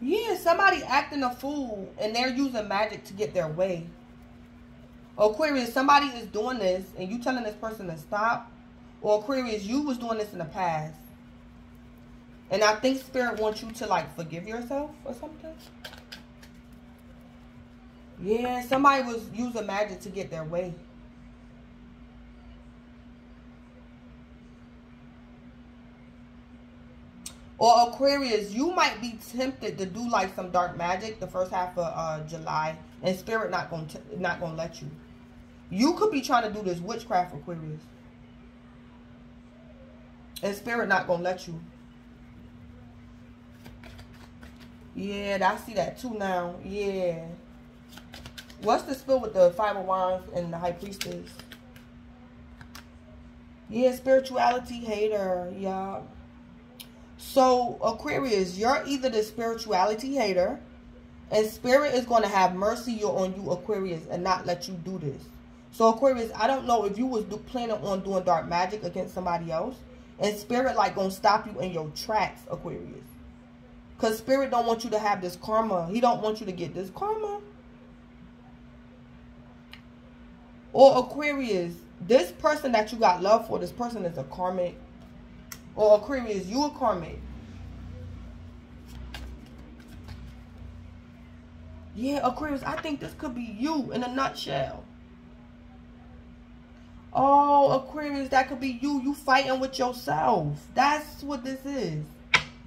yeah, somebody acting a fool and they're using magic to get their way. Aquarius, somebody is doing this and you telling this person to stop or Aquarius, you was doing this in the past. And I think Spirit wants you to like forgive yourself or something. Yeah, somebody was using magic to get their way. Or Aquarius, you might be tempted to do like some dark magic the first half of uh, July, and Spirit not gonna not gonna let you. You could be trying to do this witchcraft, Aquarius. And spirit not gonna let you. Yeah, I see that too now. Yeah. What's the spill with the five of wands and the high priestess? Yeah, spirituality hater, yeah. So, Aquarius, you're either the spirituality hater, and spirit is going to have mercy on you, Aquarius, and not let you do this. So, Aquarius, I don't know if you was do, planning on doing dark magic against somebody else, and spirit like gonna stop you in your tracks, Aquarius. Because spirit don't want you to have this karma. He don't want you to get this karma. Or Aquarius, this person that you got love for, this person is a karmic. Or Aquarius, you a karmic. Yeah, Aquarius, I think this could be you in a nutshell. Oh, Aquarius, that could be you. You fighting with yourself. That's what this is.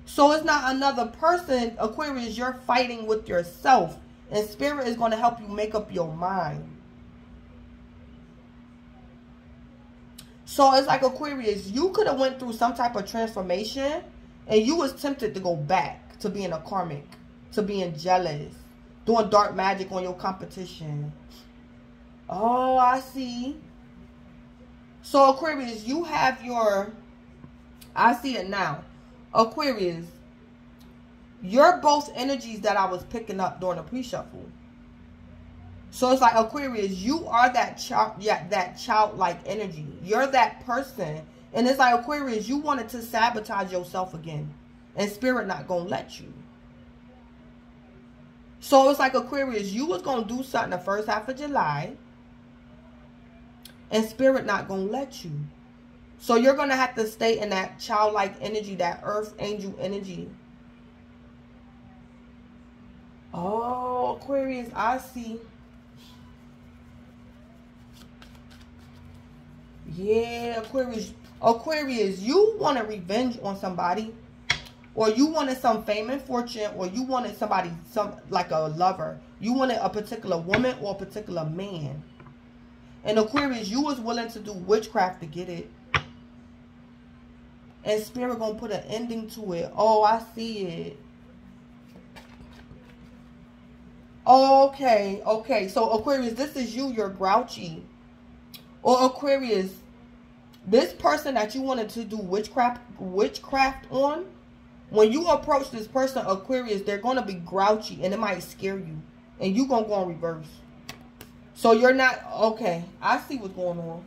So it's not another person, Aquarius. You're fighting with yourself. And Spirit is going to help you make up your mind. So it's like Aquarius, you could have went through some type of transformation and you was tempted to go back to being a karmic, to being jealous, doing dark magic on your competition. Oh, I see. So Aquarius, you have your, I see it now. Aquarius, you're both energies that I was picking up during the pre-shuffle. So it's like Aquarius, you are that child, yeah, that childlike energy. You're that person And it's like Aquarius, you wanted to sabotage yourself again. And spirit not to let you. So it's like Aquarius, you was to do something the first half of July. And spirit not to let you. So you're to have to stay in that childlike energy, that earth angel energy. Oh, Aquarius, I see. Yeah, Aquarius. Aquarius, you want a revenge on somebody. Or you wanted some fame and fortune. Or you wanted somebody, some like a lover. You wanted a particular woman or a particular man. And Aquarius, you was willing to do witchcraft to get it. And Spirit gonna put an ending to it. Oh, I see it. Okay, okay. So Aquarius, this is you. You're grouchy. Or Aquarius, this person that you wanted to do witchcraft witchcraft on, when you approach this person, Aquarius, they're going to be grouchy and it might scare you. And you're going to go in reverse. So you're not, okay, I see what's going on.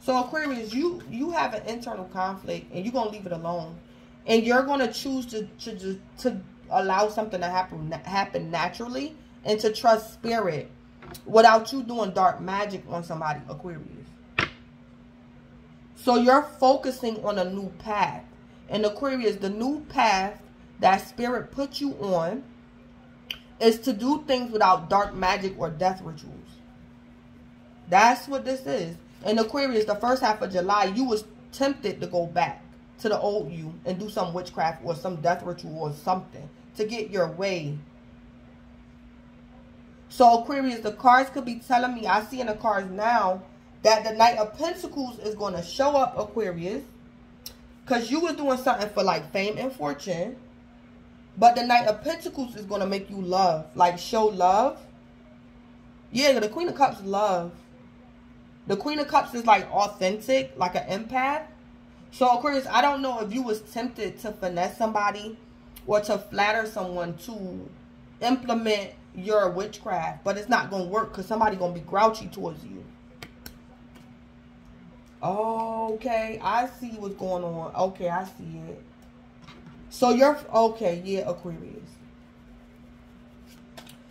So Aquarius, you, you have an internal conflict and you're going to leave it alone. And you're going to choose to, to, to allow something to happen, happen naturally and to trust spirit without you doing dark magic on somebody, Aquarius. So you're focusing on a new path. And Aquarius, the new path that spirit put you on is to do things without dark magic or death rituals. That's what this is. In Aquarius, the first half of July, you was tempted to go back to the old you and do some witchcraft or some death ritual or something to get your way. So Aquarius, the cards could be telling me, I see in the cards now, that the Knight of Pentacles is going to show up, Aquarius. Because you was doing something for like fame and fortune. But the Knight of Pentacles is going to make you love. Like show love. Yeah, the Queen of Cups love. The Queen of Cups is like authentic, like an empath. So Aquarius, I don't know if you was tempted to finesse somebody or to flatter someone to implement your witchcraft. But it's not to work because somebody to be grouchy towards you. Okay, I see what's going on. Okay, I see it. So you're, okay, yeah, Aquarius.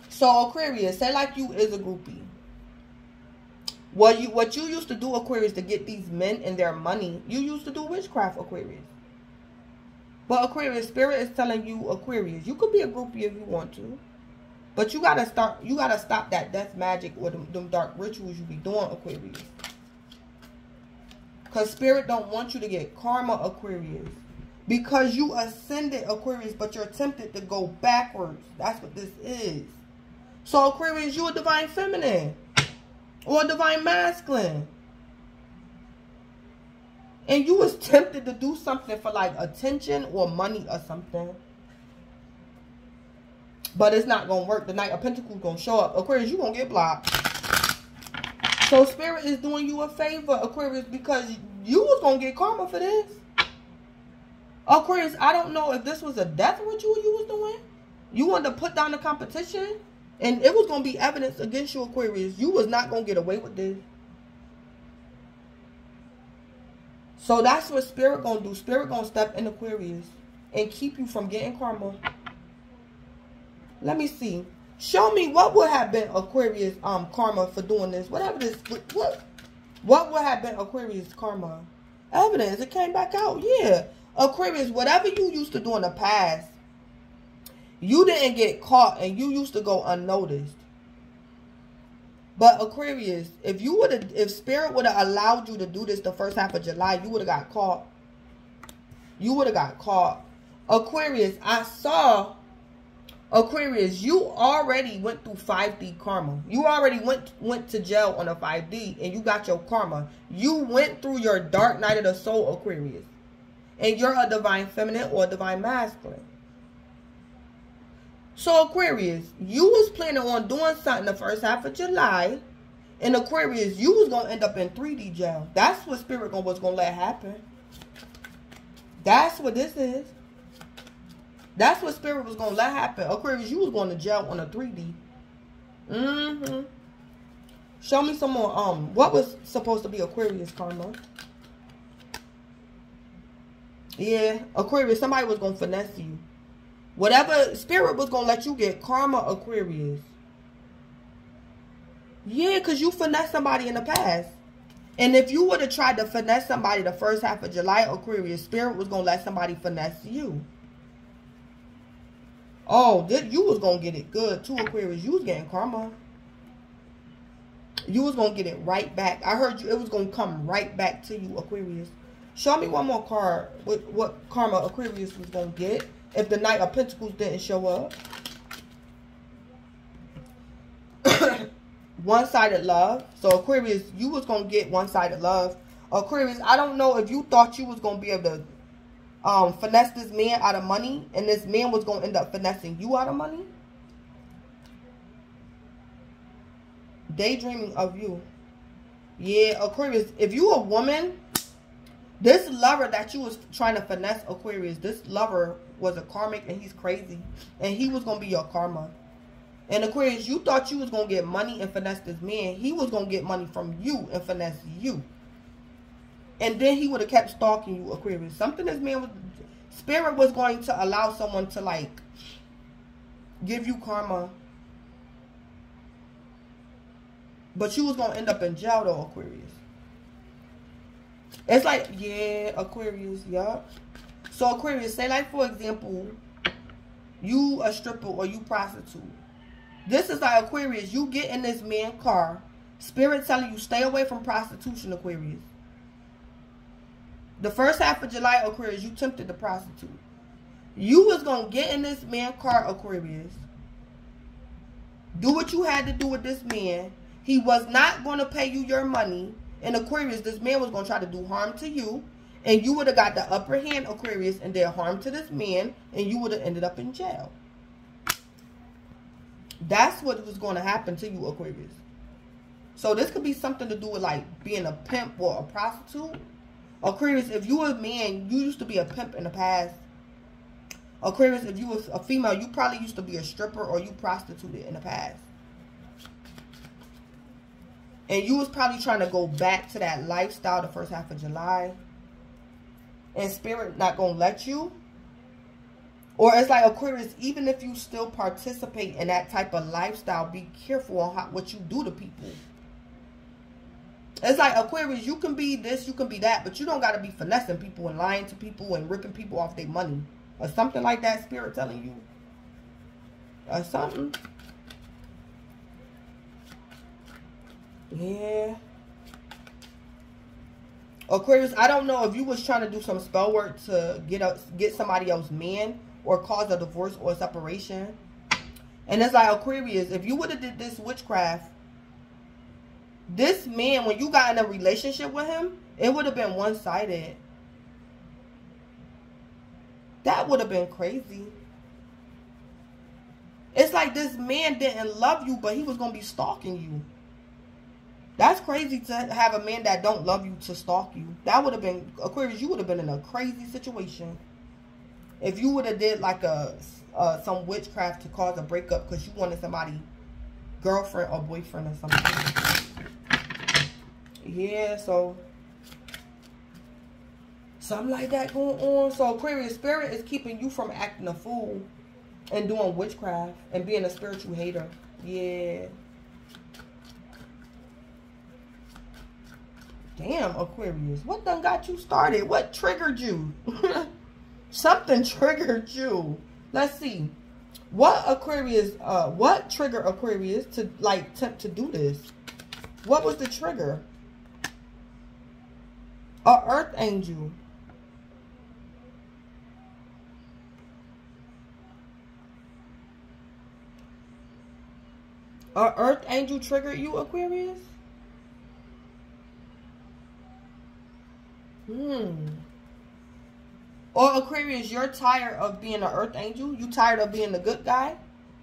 So Aquarius, say like you is a groupie. What you what you used to do, Aquarius, to get these men and their money, you used to do witchcraft, Aquarius. But Aquarius, Spirit is telling you, Aquarius, you could be a groupie if you want to. But you gotta start, you gotta stop that death magic or them, them dark rituals you be doing, Aquarius. Because Spirit don't want you to get karma, Aquarius. Because you ascended, Aquarius, but you're tempted to go backwards. That's what this is. So, Aquarius, you a divine feminine. Or a divine masculine. And you was tempted to do something for like attention or money or something. But it's not going to work. The Knight of Pentacles going to show up. Aquarius, you going to get blocked. So Spirit is doing you a favor, Aquarius, because you was going to get karma for this. Aquarius, I don't know if this was a death ritual you was doing. You wanted to put down the competition. And it was going to be evidence against you, Aquarius. You was not going to get away with this. So that's what Spirit going to do. Spirit going to step in Aquarius and keep you from getting karma. Let me see. Show me what would have been Aquarius um karma for doing this. Whatever this what what would have been Aquarius karma? Evidence. It came back out. Yeah. Aquarius, whatever you used to do in the past, you didn't get caught and you used to go unnoticed. But Aquarius, if you would have if spirit would have allowed you to do this the first half of July, you would have got caught. You would have got caught. Aquarius, I saw Aquarius, you already went through 5D karma. You already went went to jail on a 5D and you got your karma. You went through your dark night of the soul, Aquarius. And you're a divine feminine or divine masculine. So Aquarius, you was planning on doing something the first half of July. And Aquarius, you was going to end up in 3D jail. That's what Spirit was going to let happen. That's what this is. That's what Spirit was going to let happen. Aquarius, you was going to jail on a 3D. Mm-hmm. Show me some more. Um, What was supposed to be Aquarius karma? Yeah, Aquarius, somebody was going to finesse you. Whatever spirit was going to let you get, karma, Aquarius. Yeah, because you finessed somebody in the past. And if you would have tried to finesse somebody the first half of July, Aquarius, spirit was going to let somebody finesse you. Oh, you was going to get it good too, Aquarius. You was getting karma. You was going to get it right back. I heard you. It was going to come right back to you, Aquarius. Show me one more card. What, what karma Aquarius was to get if the Knight of Pentacles didn't show up. one-sided love. So Aquarius, you was going to get one-sided love. Aquarius, I don't know if you thought you was going to be able to um, finesse this man out of money and this man was going to end up finessing you out of money. Daydreaming of you. Yeah, Aquarius, if you a woman, this lover that you was trying to finesse Aquarius, this lover was a karmic and he's crazy. And he was going to be your karma. And Aquarius, you thought you was going to get money and finesse this man. He was going to get money from you and finesse you. And then he would have kept stalking you, Aquarius. Something this man was... Spirit was going to allow someone to, like, give you karma. But you was going to end up in jail, though, Aquarius. It's like, yeah, Aquarius, yup. So, Aquarius, say, like, for example, you a stripper or you prostitute this is like Aquarius. You get in this man car. Spirit telling you stay away from prostitution, Aquarius. The first half of July, Aquarius, you tempted the prostitute. You was going to get in this man car, Aquarius. Do what you had to do with this man. He was not going to pay you your money. And Aquarius, this man was going to try to do harm to you. And you would have got the upper hand, Aquarius, and did harm to this man. And you would have ended up in jail. That's what was going to happen to you, Aquarius. So this could be something to do with like being a pimp or a prostitute. Aquarius, if you were a man, you used to be a pimp in the past. Aquarius, if you was a female, you probably used to be a stripper or you prostituted in the past. And you was probably trying to go back to that lifestyle the first half of July. And spirit not going to let you. Or it's like Aquarius, even if you still participate in that type of lifestyle, be careful on how, what you do to people. It's like Aquarius, you can be this, you can be that, but you don't got to be finessing people and lying to people and ripping people off their money. Or something like that, spirit telling you. Or something. Yeah. Aquarius, I don't know if you was trying to do some spell work to get a, get somebody else man or cause a divorce or separation. And it's like Aquarius, if you would have did this witchcraft, this man, when you got in a relationship with him, it would have been one-sided. That would have been crazy. It's like this man didn't love you, but he was going to be stalking you. That's crazy to have a man that don't love you to stalk you. That would have been, Aquarius, you would have been in a crazy situation. If you would have did like a some witchcraft to cause a breakup because you wanted somebody girlfriend or boyfriend or something. Yeah, so something like that going on. So Aquarius spirit is keeping you from acting a fool and doing witchcraft and being a spiritual hater. Yeah. Damn, Aquarius. What done got you started? What triggered you? Something triggered you. Let's see. What Aquarius, uh, what triggered Aquarius to like tempt to do this? What was the trigger? A earth angel. A earth angel triggered you, Aquarius? Hmm. Or Aquarius, you're tired of being an earth angel. You tired of being the good guy.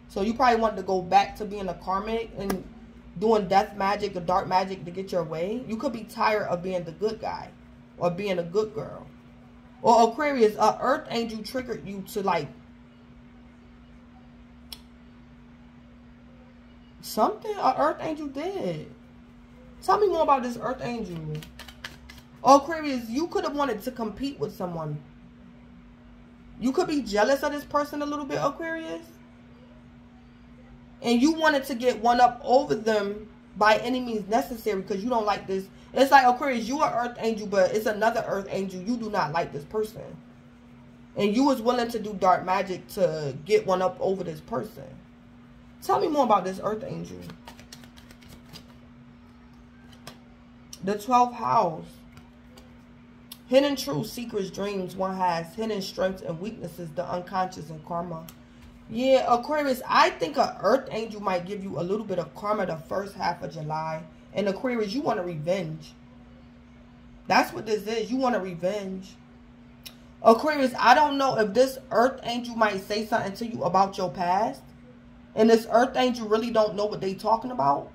So you probably want to go back to being a karmic and doing death magic or dark magic to get your way. You could be tired of being the good guy or being a good girl. Or Aquarius, a earth angel triggered you to like something a earth angel did. Tell me more about this earth angel. Aquarius, you could have wanted to compete with someone You could be jealous of this person a little bit, Aquarius. And you wanted to get one up over them by any means necessary because you don't like this. It's like Aquarius, you are Earth Angel, but it's another Earth Angel. You do not like this person. And you was willing to do dark magic to get one up over this person. Tell me more about this Earth Angel. The 12th house. Hidden truths, secrets, dreams one has. Hidden strengths and weaknesses, the unconscious and karma. Yeah, Aquarius, I think an earth angel might give you a little bit of karma the first half of July. And Aquarius, you want a revenge. That's what this is. You want a revenge. Aquarius, I don't know if this earth angel might say something to you about your past. And this earth angel really don't know what they talking about.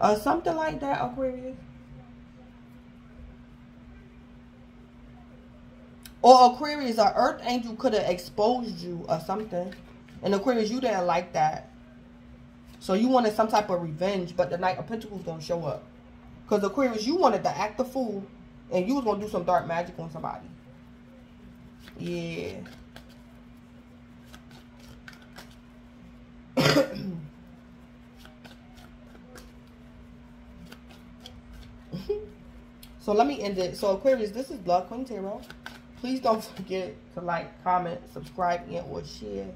Uh, something like that, Aquarius. Or Aquarius, an earth angel could have exposed you or something. And Aquarius, you didn't like that. So you wanted some type of revenge, but the Knight of Pentacles don't show up. Because Aquarius, you wanted to act the fool. And you was going to do some dark magic on somebody. Yeah. so let me end it. So Aquarius, this is Blood Queen Tarot. Please don't forget to like, comment, subscribe, and or share.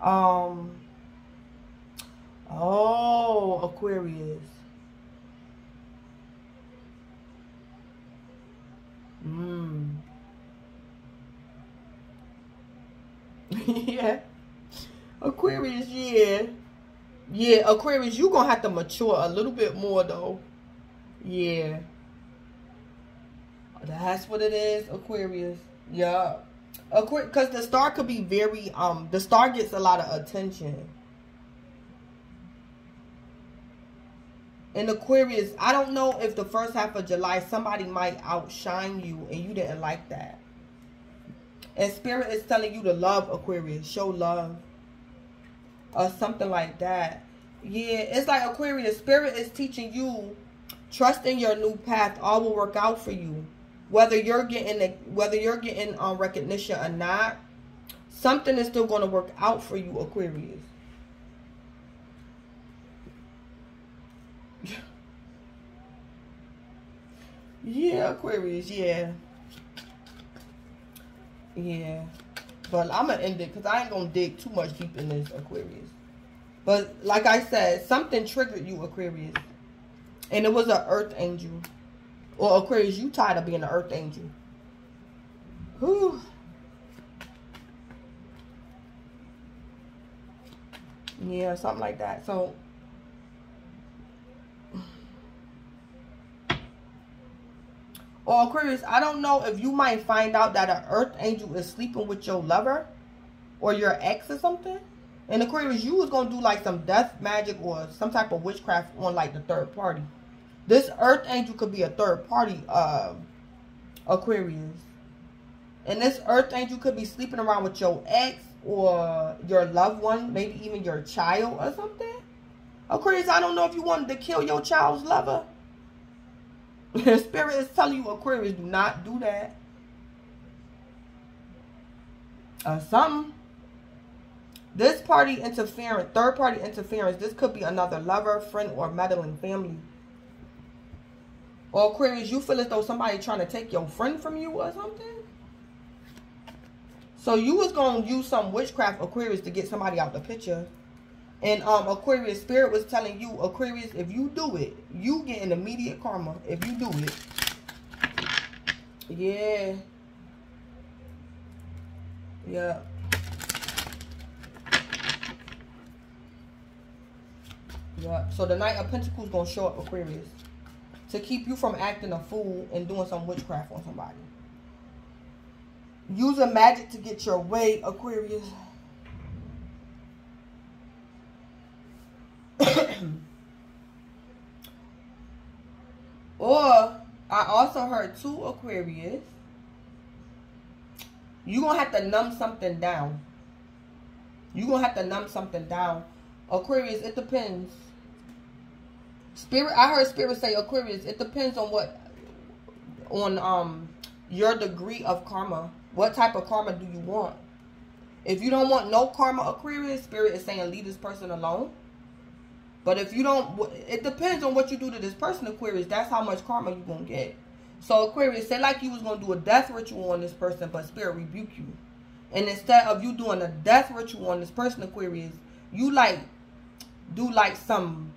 Um. Oh, Aquarius. Mmm. yeah. Aquarius, yeah. Yeah, Aquarius, you're going to have to mature a little bit more, though. Yeah. That's what it is, Aquarius. Yeah. Aquarius, because the star could be very, um, the star gets a lot of attention. And Aquarius, I don't know if the first half of July, somebody might outshine you and you didn't like that. And Spirit is telling you to love Aquarius. Show love. Or something like that. Yeah, it's like Aquarius. Spirit is teaching you trust in your new path. All will work out for you whether you're getting the, whether you're getting um, recognition or not, something is still going to work out for you, Aquarius. yeah, Aquarius, yeah. Yeah. But I'm going to end it because I ain't going to dig too much deep in this, Aquarius. But like I said, something triggered you, Aquarius. And it was an earth angel. Or oh, Aquarius, you tired of being an earth angel. Whew. Yeah, something like that. So, oh, or Aquarius, I don't know if you might find out that an earth angel is sleeping with your lover or your ex or something. And Aquarius, you was going to do like some death magic or some type of witchcraft on like the third party. This earth angel could be a third party uh, Aquarius. And this earth angel could be sleeping around with your ex or your loved one, maybe even your child or something. Aquarius, I don't know if you wanted to kill your child's lover. Spirit is telling you, Aquarius, do not do that. Or something. This party interference, third party interference, this could be another lover, friend, or meddling family or Aquarius, you feel as though somebody trying to take your friend from you or something? So you was going to use some witchcraft, Aquarius, to get somebody out the picture. And um, Aquarius Spirit was telling you, Aquarius, if you do it, you get an immediate karma if you do it. Yeah. Yeah. Yeah. So the Knight of Pentacles going to show up, Aquarius to keep you from acting a fool and doing some witchcraft on somebody. Using magic to get your way, Aquarius. or, I also heard two Aquarius. You're going to have to numb something down. You're going to have to numb something down. Aquarius, it depends Spirit, I heard Spirit say Aquarius. It depends on what, on um your degree of karma. What type of karma do you want? If you don't want no karma, Aquarius, Spirit is saying leave this person alone. But if you don't, it depends on what you do to this person, Aquarius. That's how much karma you're going to get. So, Aquarius, say like you was going to do a death ritual on this person, but Spirit rebuke you. And instead of you doing a death ritual on this person, Aquarius, you like, do like some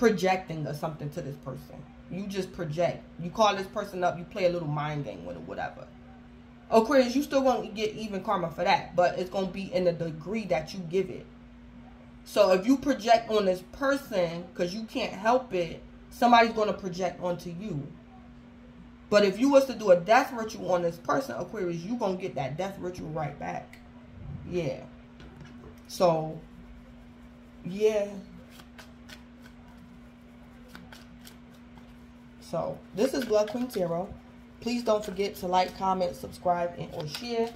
projecting or something to this person. You just project. You call this person up, you play a little mind game with it, whatever. Oh, Aquarius, you still won't get even karma for that, but it's going to be in the degree that you give it. So if you project on this person because you can't help it, somebody's going to project onto you. But if you was to do a death ritual on this person, Aquarius, you going to get that death ritual right back. Yeah. So, yeah. So, this is Blood Queen Tarot. Please don't forget to like, comment, subscribe, and or share.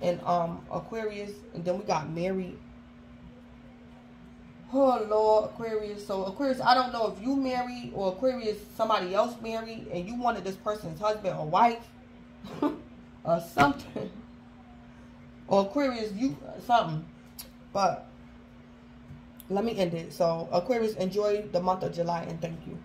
And um Aquarius. And then we got Mary Oh Lord, Aquarius. So Aquarius, I don't know if you married or Aquarius somebody else married and you wanted this person's husband or wife or something. Or Aquarius, you something. But let me end it. So Aquarius, enjoy the month of July and thank you.